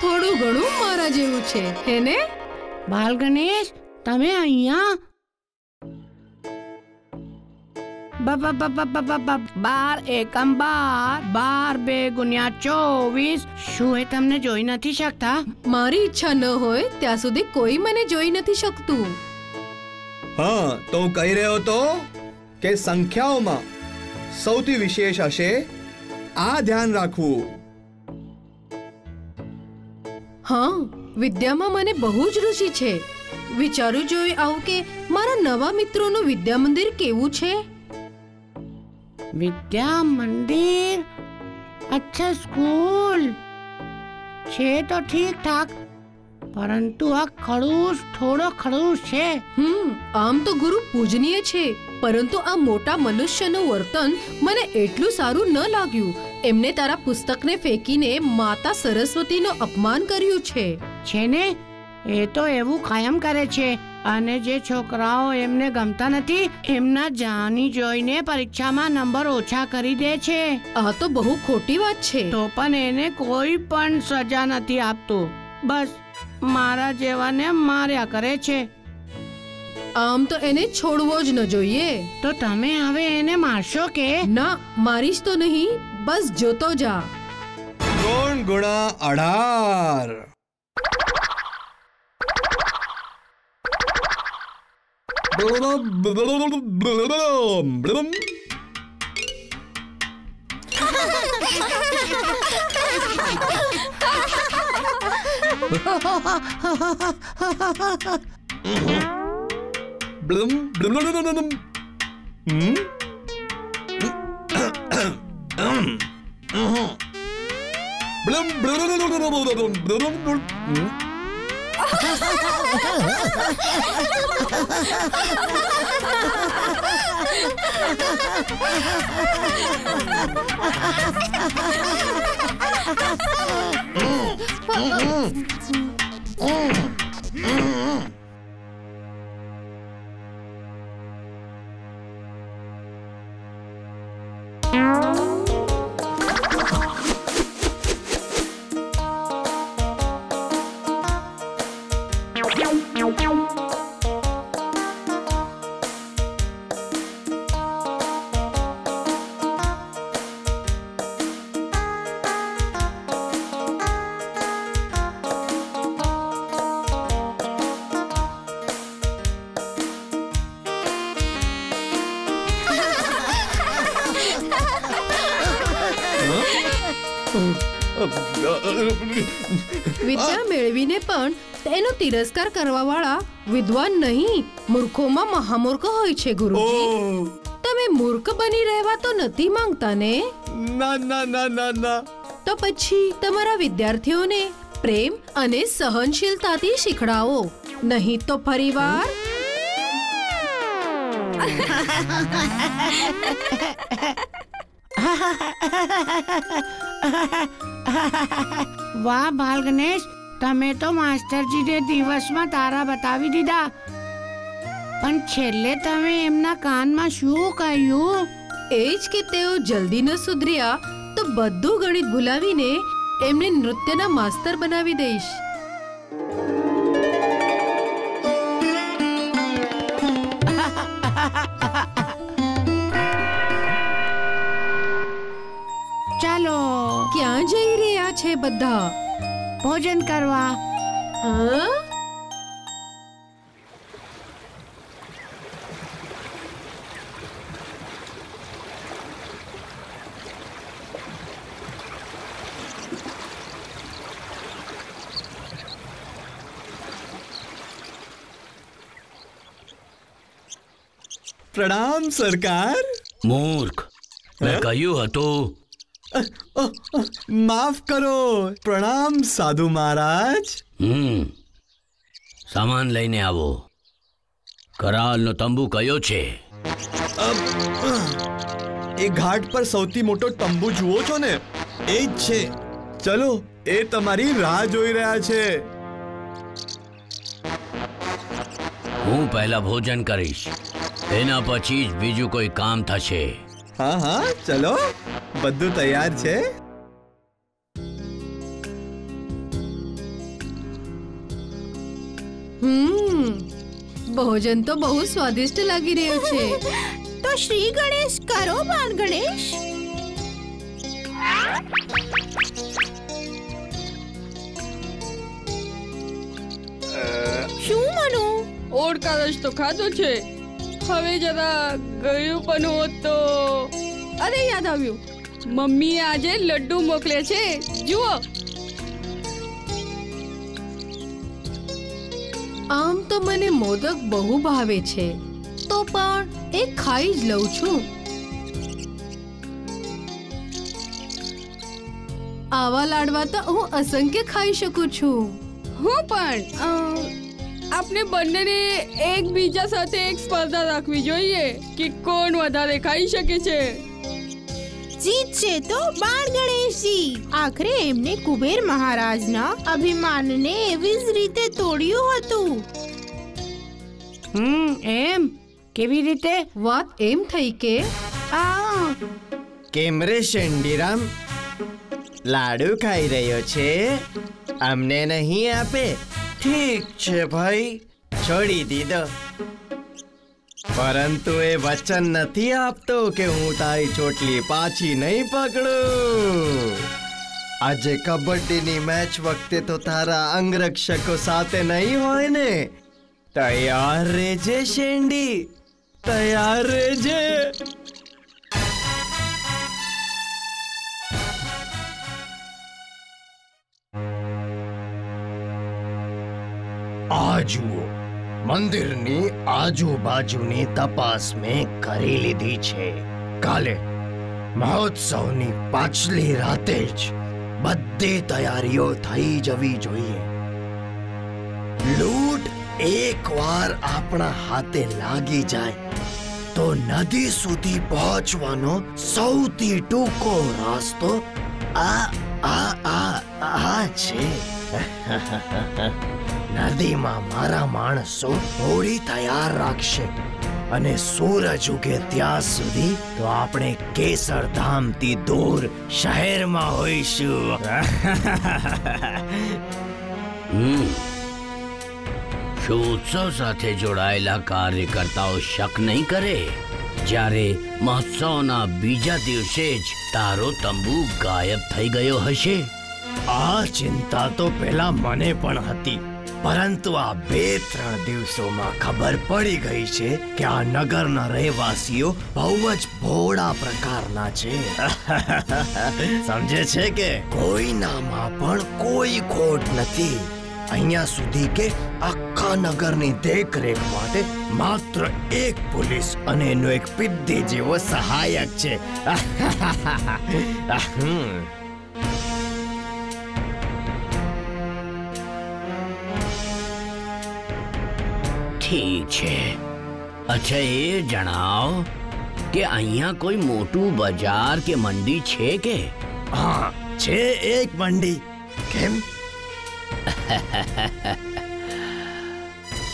થોડું ઘણું મારા જેવું છે હેને બાલ ગણેશ તમે અહીંયા? બાર એકમ બાર બાર બે ગુણ્યા ચોવીસ. શું એ તમને જોઈ નથી શકતા? મારી ઈચ્છા ન હોય ત્યાં સુધી કોઈ મને જોઈ નથી શકતું. હા તો હું કહી રહ્યો તો કે સંખ્યાઓમાં સૌથી વિશેષ હશે આ ધ્યાન રાખવું. હા વિદ્યામાં મને બહુ જ રુચિ છે. વિચારું જોઈ આવું કે મારા નવા મિત્રોનું વિદ્યા મંદિર કેવું છે? વિદ્યા મંદિર અચ્છા સ્કૂલ? છે તો ઠીક ઠાક પરંતુ આ ખડૂસ થોડો ખડૂસ છે. હમ આમ તો ગુરુ પૂજનીય છે પરંતુ આ મોટા મનુષ્યનું વર્તન મને એટલું સારું ન લાગ્યું. એમને તારા પુસ્તકને ફેંકીને માતા સરસ્વતીનું અપમાન કર્યું છે. છે ને? એ તો એવું કાયમ કરે છે. અને જે છોકરાઓ એમને ગમતા નથી એમના જાની જોઈને પરીક્ષામાં નંબર ઓછા કરી દે છે. આ તો બહુ ખોટી વાત છે. તો પણ એને કોઈ પણ સજા નથી આપતું. બસ મારા જેવાને માર્યા કરે છે. આમ તો એને છોડવો જ ન જોઈએ. તો તમે હવે એને મારશો કે? ના મારીશ તો નહીં બસ જોતો જા ત્રણ ગુણા અઢાર હમ Blum, blum, blum, blum, blum, blum, blum. Hmm? વિદ્યા પણ તેનો તિરસ્કાર કરવા વાળા વિદ્વાન નહીં મૂર્ખોમાં મહામૂર્ખ હોય છે ગુરુજી. ઓહ, તમે મૂર્ખ બની રહેવા તો નથી માંગતા ને? ના ના ના ના ના. તો પછી તમારા વિદ્યાર્થીઓને પ્રેમ અને સહનશીલતાથી શીખડાવો. નહીં તો ફરીવાર. વાહ બાલ ગણેશ તમે તો માસ્ટરજીને દિવસમાં તારા બતાવી દીધા. પણ છેલ્લે તમે એમના કાનમાં શું કહ્યું? એ જ કે તેઓ જલ્દી ન સુધર્યા તો બધું ગણિત ભૂલાવીને એમને નૃત્યના માસ્તર બનાવી દઈશ. ચાલો. ક્યાં જઈ રહ્યા છે બધા? ભોજન કરવા હા પ્રણામ સરકાર મૂર્ખ મેં કહ્યું હતું માફ કરો. પ્રણામ સાધુ મહારાજ. હમ. સામાન લઈને આવો. કરાલનો તંબુ કયો છે? એ ઘાટ પર સૌથી મોટો તંબુ જુઓ છો ને? એ જ છે. ચલો એ તમારી રાહ જોઈ રહ્યા છે. હું પહેલા ભોજન કરીશ. એના પછી જ બીજું કોઈ કામ થશે. હા હા ચલો. બધું તૈયાર છે? હમ ભોજન તો બહુ સ્વાદિષ્ટ લાગી રહ્યું છે. તો શ્રી ગણેશ કરો બાળ ગણેશ. શું મનુ? ઓળકાર જ તો ખાધો છે. હવે જરા ગયું પણ હોત તો અરે યાદ આવ્યું. મમ્મીએ આજે લડ્ડુ મોકલે છે. જુઓ. આમ તો મને મોદક બહુ ભાવે છે. તો પણ એ ખાઈ જ લઉં છું. આવા લાડવા તો હું અસંખ્ય ખાઈ શકું છું. હું પણ. આપણે બંનેને એકબીજા સાથે એક સ્પર્ધા રાખવી જોઈએ કે કોણ વધારે ખાઈ શકે છે. જીતશે તો બાળ ગણેશજી. આખરે એમને કુબેર મહારાજના અભિમાનને એવી જ રીતે તોડ્યું હતું. હમ એમ? કેવી રીતે? વાત એમ થઈ કે? આ કેમ રે શેન્ડીરામ લાડુ ખાઈ રહ્યો છે? અમને નહીં આપે. ઠીક છે ભાઈ, છોડી દીધો. પરંતુ એ વચન નથી આપતો કે હું તારી ચોટલી પાછી નહીં પકડું. આજે કબડ્ડીની મેચ વખતે તો તારા અંગરક્ષકો સાથે નહીં હોય ને? તૈયાર રેજે શેંડી. તૈયાર રેજે આ જુઓ મંદિરની આજુબાજુની તપાસ મેં કરી લીધી છે. કાલે મહોત્સવની પાછલી રાતે જ બધી તૈયારીઓ થઈ જવી જોઈએ. લૂંટ એકવાર આપણા હાથે લાગી જાય તો નદી સુધી પહોંચવાનો સૌથી ટૂંકો રસ્તો આ આ આ આ છે. નદીમાં મારા માણસો હોળી તૈયાર રાખશે અને સૂરજ ઉગે ત્યાં સુધી તો આપણે કેસરધામથી દૂર શહેરમાં હોઈશું. શું ઉત્સવ સાથે જોડાયેલા કાર્યકર્તાઓ શક નહીં કરે. જ્યારે મહોત્સવના બીજા દિવસે જ તારો તંબુ ગાયબ થઈ ગયો હશે. આ ચિંતા તો પેલા મને પણ હતી. પરંતુ આ બે ત્રણ દિવસોમાં ખબર પડી ગઈ છે કે આ નગરના રહેવાસીઓ બહુ જ ભોળા પ્રકારના છે. સમજે છે કે કોઈનામાં પણ કોઈ ખોટ નથી. અહીંયા સુધી કે આખા નગરની દેખરેખ માટે માત્ર એક પોલીસ અને એનો એક પિદ્દી જેવો સહાયક છે. ઠીક છે અચ્છા એ જણાવ કે અહીંયા કોઈ મોટું બજાર કે મંડી છે કે હા છે એક મંડી કેમ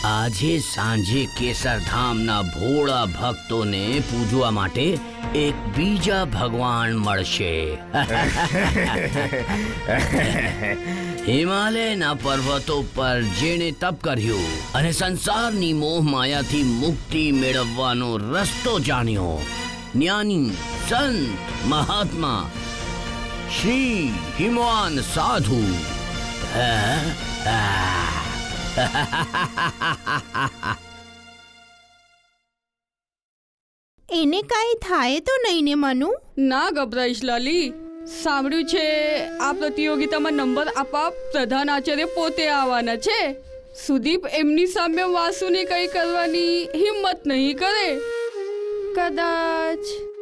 આજે સાંજે કેસરધામના ભોળા ભક્તોને પૂજવા માટે એક બીજા ભગવાન મળશે હિમાલયના પર્વતો પર જેણે તપ કર્યું અને સંસારની મોહ માયાથી મુક્તિ મેળવવાનો રસ્તો જાણ્યો જ્ઞાની સંત મહાત્મા શ્રી હિમવાન સાધુ? આ. એને કાંઈ થાય તો નહીં ને મનુ? ના ગભરાઈશ લાલી. સાંભળ્યું છે, આ પ્રતિયોગિતામાં નંબર આપવા પ્રધાન આચાર્ય પોતે આવવાના છે. સુદીપ એમની સામે વાસુને કઈ કરવાની હિંમત નહીં કરે. કદાચ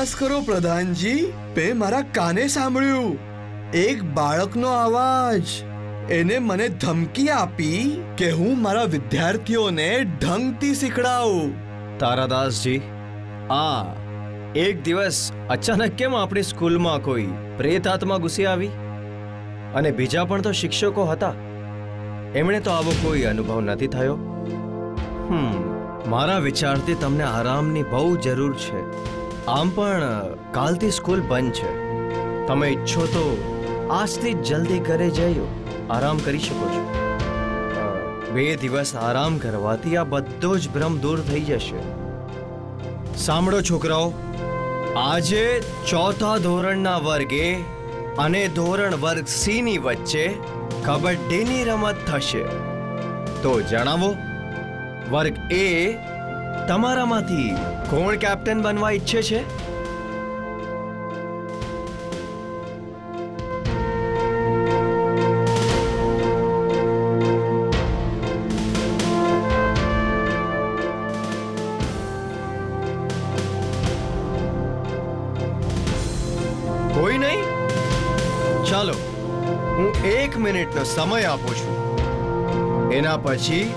વિશ્વાસ કરો પ્રધાનજી. મેં મારા કાને સાંભળ્યું. એક બાળકનો અવાજ. એને મને ધમકી આપી કે હું મારા વિદ્યાર્થીઓને ઢંગથી શીખડાવું. તારાદાસજી, આ એક દિવસ અચાનક કેમ આપણી સ્કૂલમાં કોઈ પ્રેત આત્મા ઘૂસી આવી? અને બીજા પણ તો શિક્ષકો હતા. એમણે તો આવો કોઈ અનુભવ નથી થયો? હમ, મારા વિચારથી તમને આરામની બહુ જરૂર છે. આમ પણ, કાલથી સ્કૂલ બંધ છે. તમે ઈચ્છો તો આજથી જલ્દી ઘરે જઈ આરામ કરી શકો છો. બે દિવસ આરામ કરવાથી આ બધો જ ભ્રમ દૂર થઈ જશે. સાંભળો છોકરાઓ, આજે ચોથા ધોરણના વર્ગે અને ધોરણ વર્ગ સી ની વચ્ચે કબડ્ડીની રમત થશે. તો જણાવો, વર્ગ એ તમારામાંથી કોણ કેપ્ટન બનવા ઈચ્છે છે? કોઈ નહીં? ચાલો, હું એક મિનિટનો સમય આપું છું. એના પછી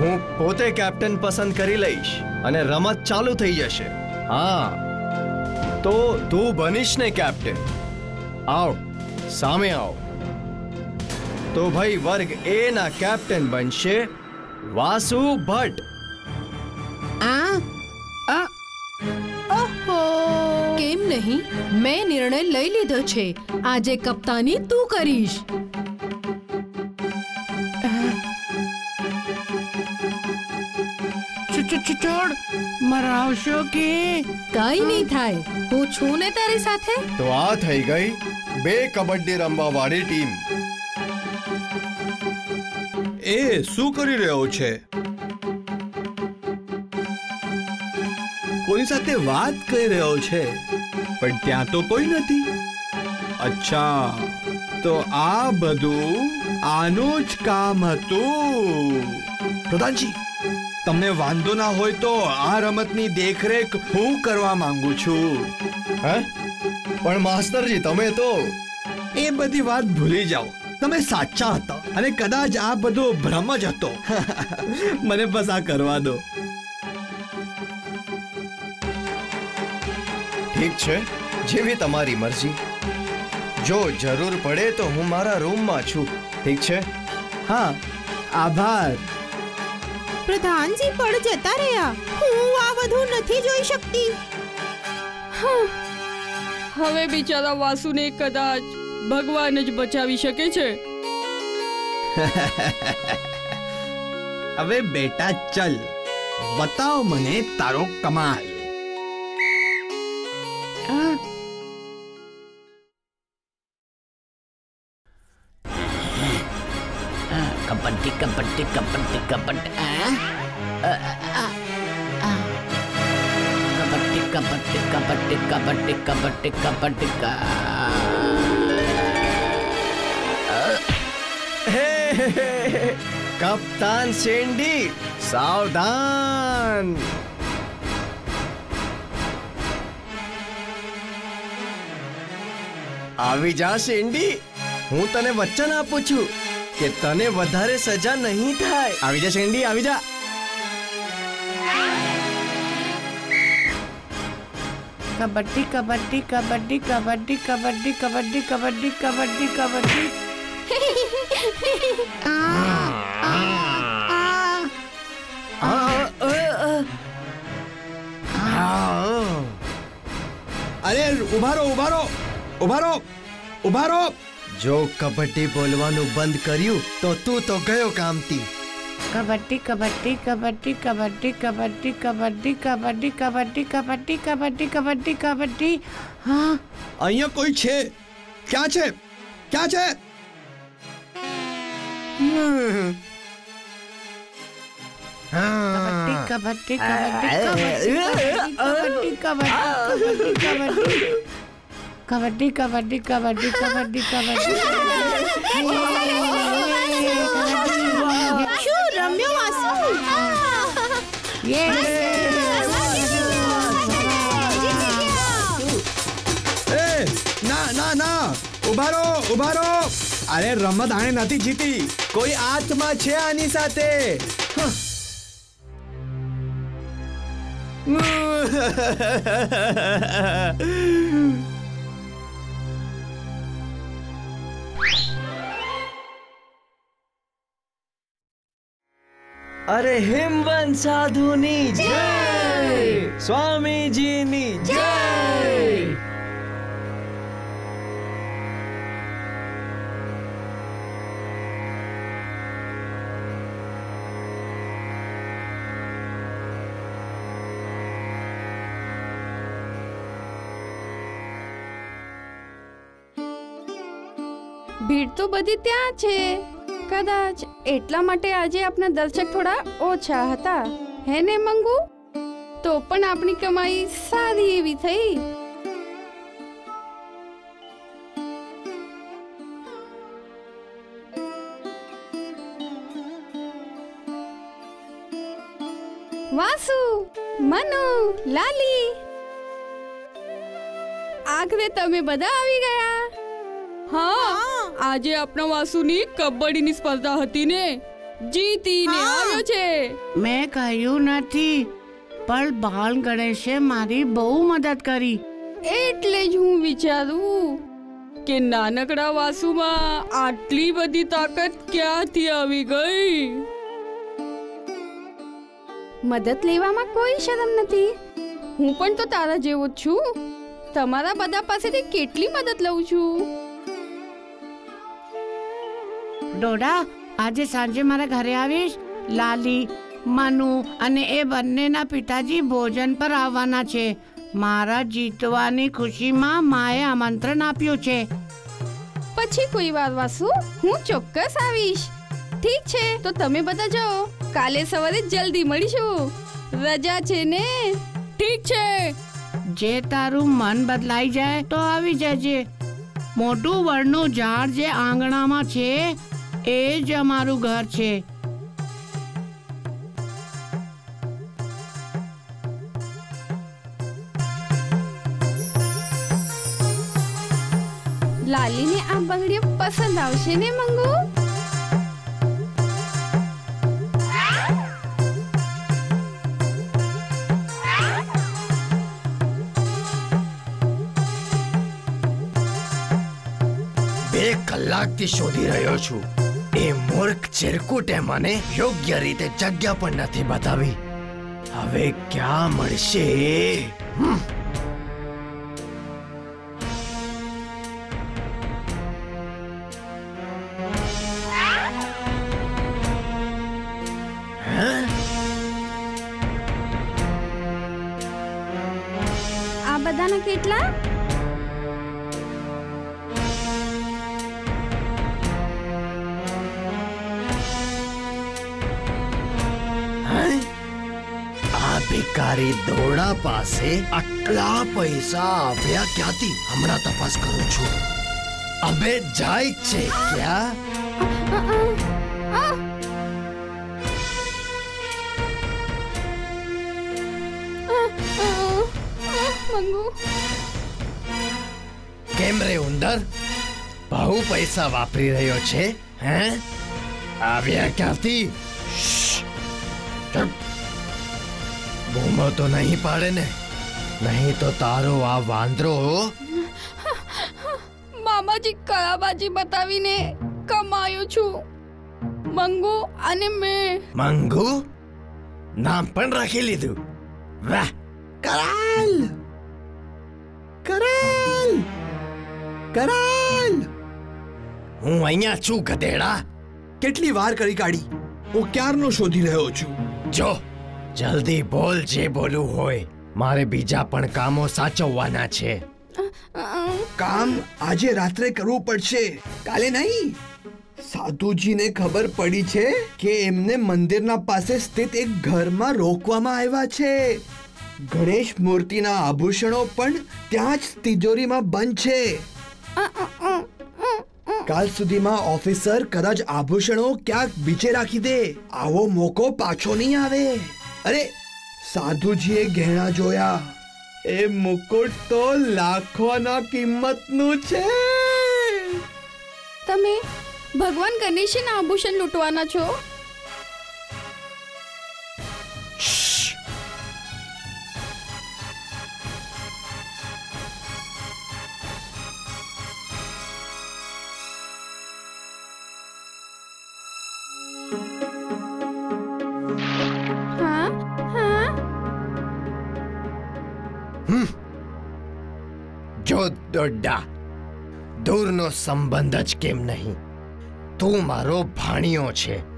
હું પોતે કેપ્ટન પસંદ કરી લઈશ અને રમત ચાલુ થઈ જશે. હા. તો તું બનીશ ને કેપ્ટન. આવ. સામે આવ. તો ભાઈ વર્ગ એ ના કેપ્ટન બનશે વાસુ ભટ્ટ. આ ઓહો. કેમ નહીં? મેં નિર્ણય લઈ લીધો છે. આજે કપ્તાની તું કરીશ. છોડ. મરાવશો કે? કઈ નહીં થાય. હું છું ને તારી સાથે? તો આ થઈ ગઈ બે કબડ્ડી રમવા વાળી ટીમ. એ શું કરી રહ્યો છે? કોની સાથે વાત કરી રહ્યો છે પણ ત્યાં તો કોઈ નથી. અચ્છા તો આ બધું આનું જ કામ હતું. પ્રધાનજી તમને વાંધો ના હોય તો આ રમતની દેખરેખ હું કરવા માંગુ છું. હે? પણ માસ્તરજી તમે તો એ બધી વાત ભૂલી જાઓ. તમે સાચા હતા અને કદાચ આ બધો ભ્રમ જ હતો. મને બસ આ કરવા દો. ઠીક છે જેવી તમારી મરજી. જો જરૂર પડે તો હું મારા રૂમમાં છું. ઠીક છે? હા આભાર. પ્રધાનજી પણ જતા રહ્યા. હું આ બધું નથી જોઈ શકતી. હવે બિચારા વાસુને કદાચ ભગવાન જ બચાવી શકે છે. હવે બેટા ચલ. બતાવ મને તારો કમાલ. કબડ્ડી કબડ્ડી કબડ્ડી કબડ્ડી આ? અ, અ, અ. કબડ્ડી કબડ્ડી કબડ્ડી કબડ્ડી કબડ્ડી કબડ્ડી કા હે, હે, હે, હે. કપ્તાન શેન્ડી સાવધાન આવી જા શેન્ડી હું તને વચન આપું છું કે તને વધારે સજા નહીં થાય આવી જા શેન્ડી આવી જા કબડ્ડી કબડ્ડી કબડ્ડી કબડ્ડી કબડ્ડી કબડ્ડી કબડ્ડી કબડ્ડી કબડ્ડી આ, આ, આ. આ, અ, અ. આ. અરે ઊભા રહો ઊભા રહો ઊભા રહો ઊભા રહો જો કબડ્ડી બોલવાનું બંધ કર્યું તો તું તો ગયો કામથી કબડ્ડી કબડ્ડી કબડ્ડી કબડ્ડી કબડ્ડી કબડ્ડી કબડ્ડી કબડ્ડી કબડ્ડી કબડ્ડી કબડ્ડી કબડ્ડી હા અહીંયા કોઈ છે ક્યાં છે ક્યાં છે કબડ્ડી કબડ્ડી કબડ્ડી કબડ્ડી કબડ્ડી કબડ્ડી કબડ્ડી કબડ્ડી કબડ્ડી કબડ્ડી કબડ્ડી కబడ్డీ రమ్యం ના ના ના. ઉભારો ઉભારો. અરે રમત આણે નથી જીતી. કોઈ આત્મા છે આની સાથે? હમ अरे हिमवन साधुनी जय! स्वामी जी नी जय! ભીડ તો બધી ત્યાં છે. કદાચ એટલા માટે આજે આપણા દર્શક થોડા ઓછા હતા. હે ને, મંગુ? તો પણ આપણી કમાઈ સારી એવી થઈ. વાસુ, મનુ, લાલી. આખરે તમે બધા આવી ગયા. હા. આજે આપણા વાસુની કબડ્ડીની સ્પર્ધા હતી ને? જીતીને આવ્યો છે. મેં કહ્યું નથી પણ બાલ ગણેશે મારી બહુ મદદ કરી. એટલે જ હું વિચારું કે નાનકડા વાસુમાં આટલી બધી તાકાત ક્યાંથી આવી ગઈ? મદદ લેવામાં કોઈ શરમ નથી. હું પણ તો તારા જેવો જ છું. તમારા બધા પાસેથી કેટલી મદદ લઉં છું? ડોડા આજે સાંજે મારા ઘરે આવીશ? લાલી મનુ અને એ બંનેના પિતાજી ભોજન પર આવવાના છે. મારા જીતવાની ખુશીમાં માએ આમંત્રણ આપ્યું છે. પછી કોઈ વાર વાસુ હું ચોક્કસ આવીશ. ઠીક છે તો તમે બધા જાઓ. કાલે સવારે જલ્દી મળીશું. રજા છે ને? ઠીક છે. જે તારું મન બદલાઈ જાય તો આવી જજે. મોટું વડનું ઝાડ જે આંગણામાં છે એ જ અમારું ઘર છે. લાલીને આ બંગડીઓ પસંદ આવશે ને મંગુ? બે કલાકથી શોધી રહ્યો છું. એ મૂર્ખ ચિરકુટે મને યોગ્ય રીતે જગ્યા પણ નથી બતાવી હવે ક્યાં મળશે હમ. આટલા પૈસા આવ્યા ક્યાંથી? હમણાં તપાસ કરું છું. અબે જાય છે. ક્યાં? મંગુ. કેમ રે ઉંદર? બહુ પૈસા વાપરી રહ્યો છે હે? આવ્યા ક્યાંથી. બૂમો તો નહીં પાડે ને. નહીં તો તારો આ વાંદરો મામાજી કળાબાજી બતાવીને કમાયો છું. મંગુ અને મેં. મંગુ? નામ પણ રાખી લીધું. વાહ કરાલ! કરાલ! કરાલ! હું અહીંયા છું ગધેડા. કેટલી વાર કરી કાઢી. હું ક્યારનો શોધી રહ્યો છું? જો જલ્દી બોલ જે બોલવું હોય. મારે બીજા પણ કામો સાચવવાના છે. કામ આજે રાત્રે કરવું પડશે. કાલે નહીં. સાધુજીને ખબર પડી છે કે એમને મંદિરના પાસે સ્થિત એક ઘરમાં રોકવામાં આવ્યા છે. ગણેશ મૂર્તિના આભૂષણો પણ ત્યાં જ તિજોરીમાં બંધ છે. કાલ સુધીમાં ઓફિસર કદાચ આભૂષણો ક્યાંક બીચે રાખી દે. આવો મોકો પાછો નહીં આવે. અરે સાધુજીએ ગહેણા જોયા. એ મુકુટ તો લાખોના કિંમતનું છે. તમે ભગવાન ગણેશના આભૂષણ લૂંટવાના છો? જો દૂરનો સંબંધ જ કેમ નહીં? તું મારો ભાણિયો છે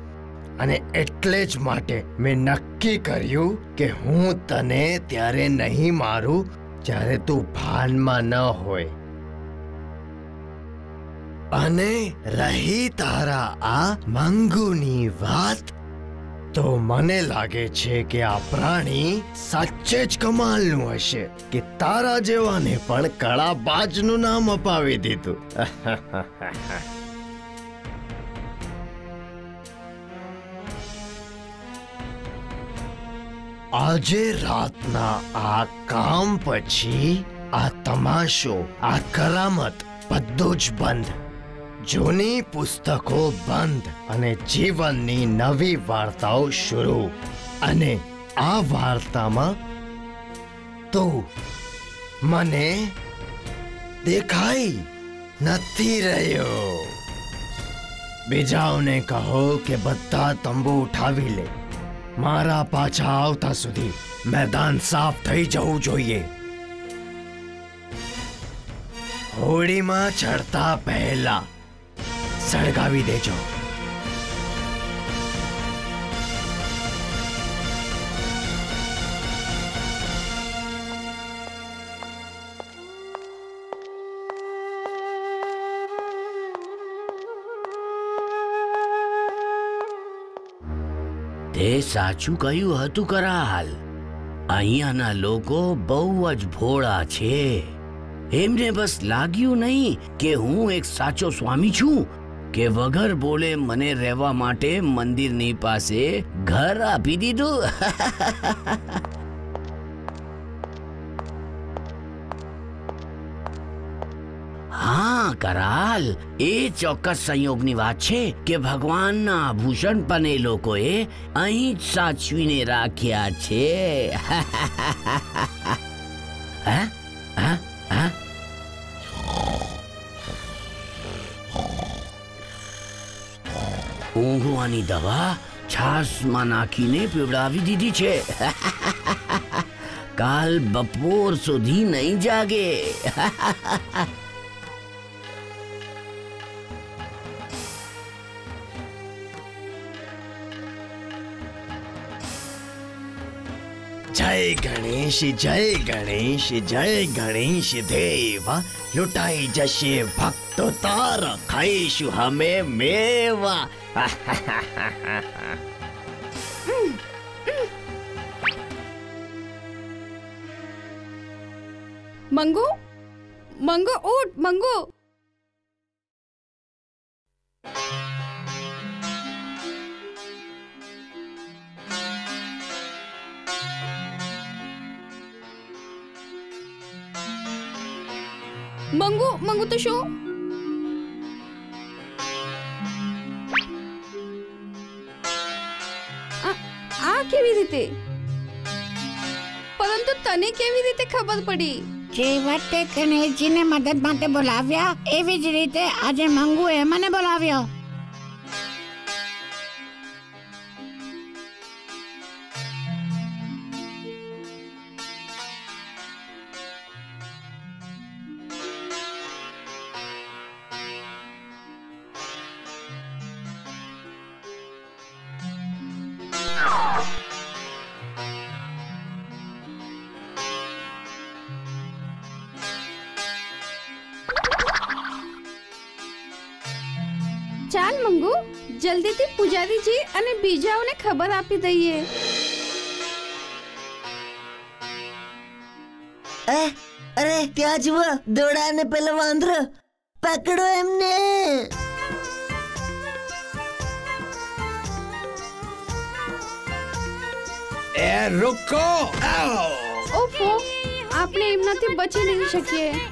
અને એટલે જ માટે મેં નક્કી કર્યું કે હું તને ત્યારે નહીં મારું જ્યારે તું ભાનમાં ન હોય. અને રહી તારા આ મંગુની વાત તો મને લાગે છે કે આ પ્રાણી સાચે જ કમાલનું હશે, કે તારા જેવાને પણ કળાબાજનું નામ અપાવી દીધું. આજે રાતના આ કામ પછી આ તમાશો, આ કરામત બધું જ બંધ. જૂની પુસ્તકો બંધ અને જીવનની નવી વાર્તાઓ શરૂ. અને આ વાર્તામાં તું મને દેખાઈ નથી રહ્યો. બીજાઓને કહો કે બધા તંબુ ઉઠાવી લે. મારા પાછા આવતા સુધી મેદાન સાફ થઈ જવું જોઈએ. હોળીમાં ચડતા પહેલા સળગાવી દેજો. તે સાચું કહ્યું હતું કરાલ. અહીંયાના લોકો બહુ જ ભોળા છે. એમને બસ લાગ્યું નહીં કે હું એક સાચો સ્વામી છું. કે વગર બોલે મને રહેવા માટે મંદિરની પાસે ઘર આપી દીધું હા, કરાલ, એ ચોક્કસ સંયોગની વાત છે કે ભગવાનના આભૂષણ પણ એ લોકોએ અહીં જ સાચવીને રાખ્યા છે હે? ઊંઘવાની દવા છાશમાં નાખીને પીવડાવી દીધી છે. કાલ બપોર સુધી નહીં જાગે. જય ગણેશ જય ગણેશ જય ગણેશ દેવ. લૂંટાઈ જશે ભક્તો તાર. ખાઈશું અમે મેવા. મંગુ મંગુ ઉઠ મંગુ મંગુ મંગુ તો શું આ કેવી રીતે? પરંતુ તને કેવી રીતે ખબર પડી? જે વાતે કનેજીને મદદ માટે બોલાવ્યા, એવી જ રીતે આજે મંગુએ મને બોલાવ્યો. જલ્દીથી પૂજારીજી અને બીજાઓને ખબર આપી દઈએ. અરે અરે ત્યાં જુઓ દોડા અને પેલો વાંદરો. પકડો એમને. એ રૂકો. ઓફો આપણે એમનાથી બચી નહીં શકીએ.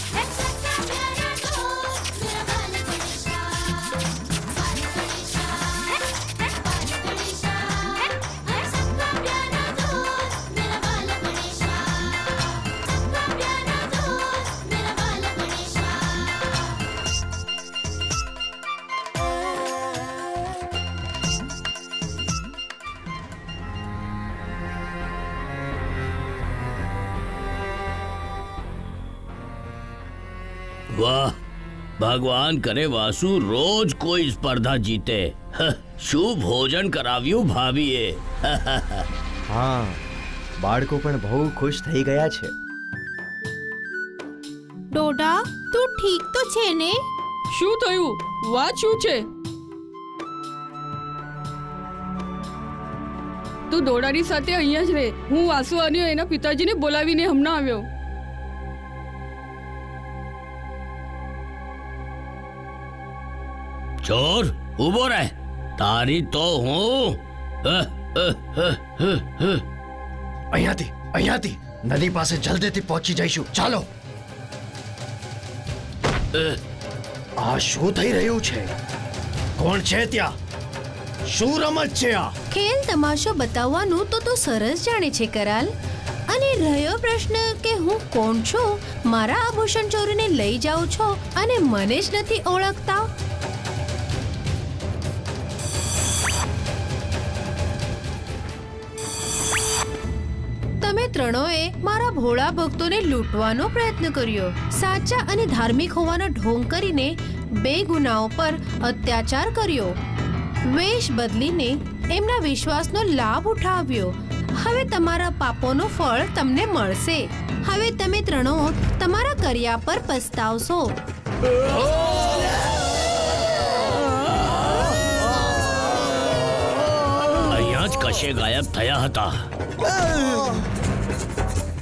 ભગવાન કરે વાસુ રોજ કોઈ સ્પર્ધા જીતે. શું ભોજન કરાવ્યું ભાભીએ? હા બાળકો પણ બહુ ખુશ થઈ ગયા છે. ડોડા તું ઠીક તો છે ને? શું થયું? વાત શું છે? તું દોડાની સાથે અહીંયા જ રહે. હું વાસુ અને એના પિતાજીને બોલાવીને હમણાં આવ્યો. ચોર ઊભો રહે. તારી તો હું. હ, હ, હ, હ, હ. અહીંયાથી અહીંયાથી. નદી પાસે જલ્દીથી પહોંચી જઈશું. ચાલો. આ શું થઈ રહ્યું છે? કોણ છે ત્યાં? શું રમત છે આ? ખેલ તમાશો બતાવવાનું તો તો સરસ જાણે છે કરાલ. અને રહ્યો પ્રશ્ન કે હું કોણ છું? મારા આભૂષણ ચોરીને લઈ જાઉં છો અને મને જ નથી ઓળખતા? ત્રણોએ મારા ભોળા ભક્તોને લૂંટવાનો પ્રયત્ન કર્યો. સાચા અને ધાર્મિક હોવાનો ઢોંગ કરીને બે ગુનાઓ પર અત્યાચાર કર્યો. વેશ બદલીને એમના વિશ્વાસનો લાભ ઉઠાવ્યો. હવે તમારા પાપોનું ફળ તમને મળશે. હવે તમે ત્રણો તમારા કર્યા પર પસ્તાવશો. કશે ગાયબ થયા હતા.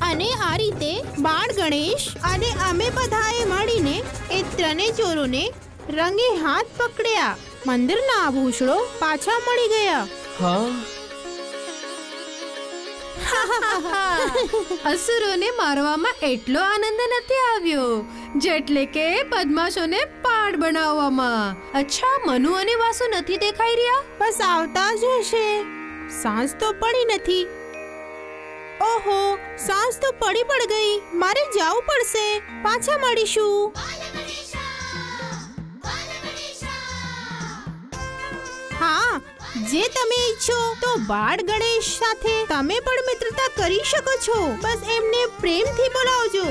અને આ રીતે બાળ ગણેશ અને અમે બધાએ મળીને એ ત્રણેય ચોરોને રંગે હાથ પકડ્યા. મંદિરના આભૂષણો પાછા મળી ગયા. અસુરોને મારવામાં એટલો આનંદ નથી આવ્યો જેટલે કે પદ્માશોને પાડ બનાવવામાં. અચ્છા મનુ અને વાસુ નથી દેખાઈ રહ્યા? બસ આવતા જ હશે. સાંજ તો પડી નથી. ઓહો સાસ તો પડી પડ ગઈ. મારે જવું પડશે. પાછા મળીશું. હા, જે તમે ઈચ્છો તો બાળ ગણેશ સાથે તમે પણ મિત્રતા કરી શકો છો. બસ એમને પ્રેમથી બોલાવજો.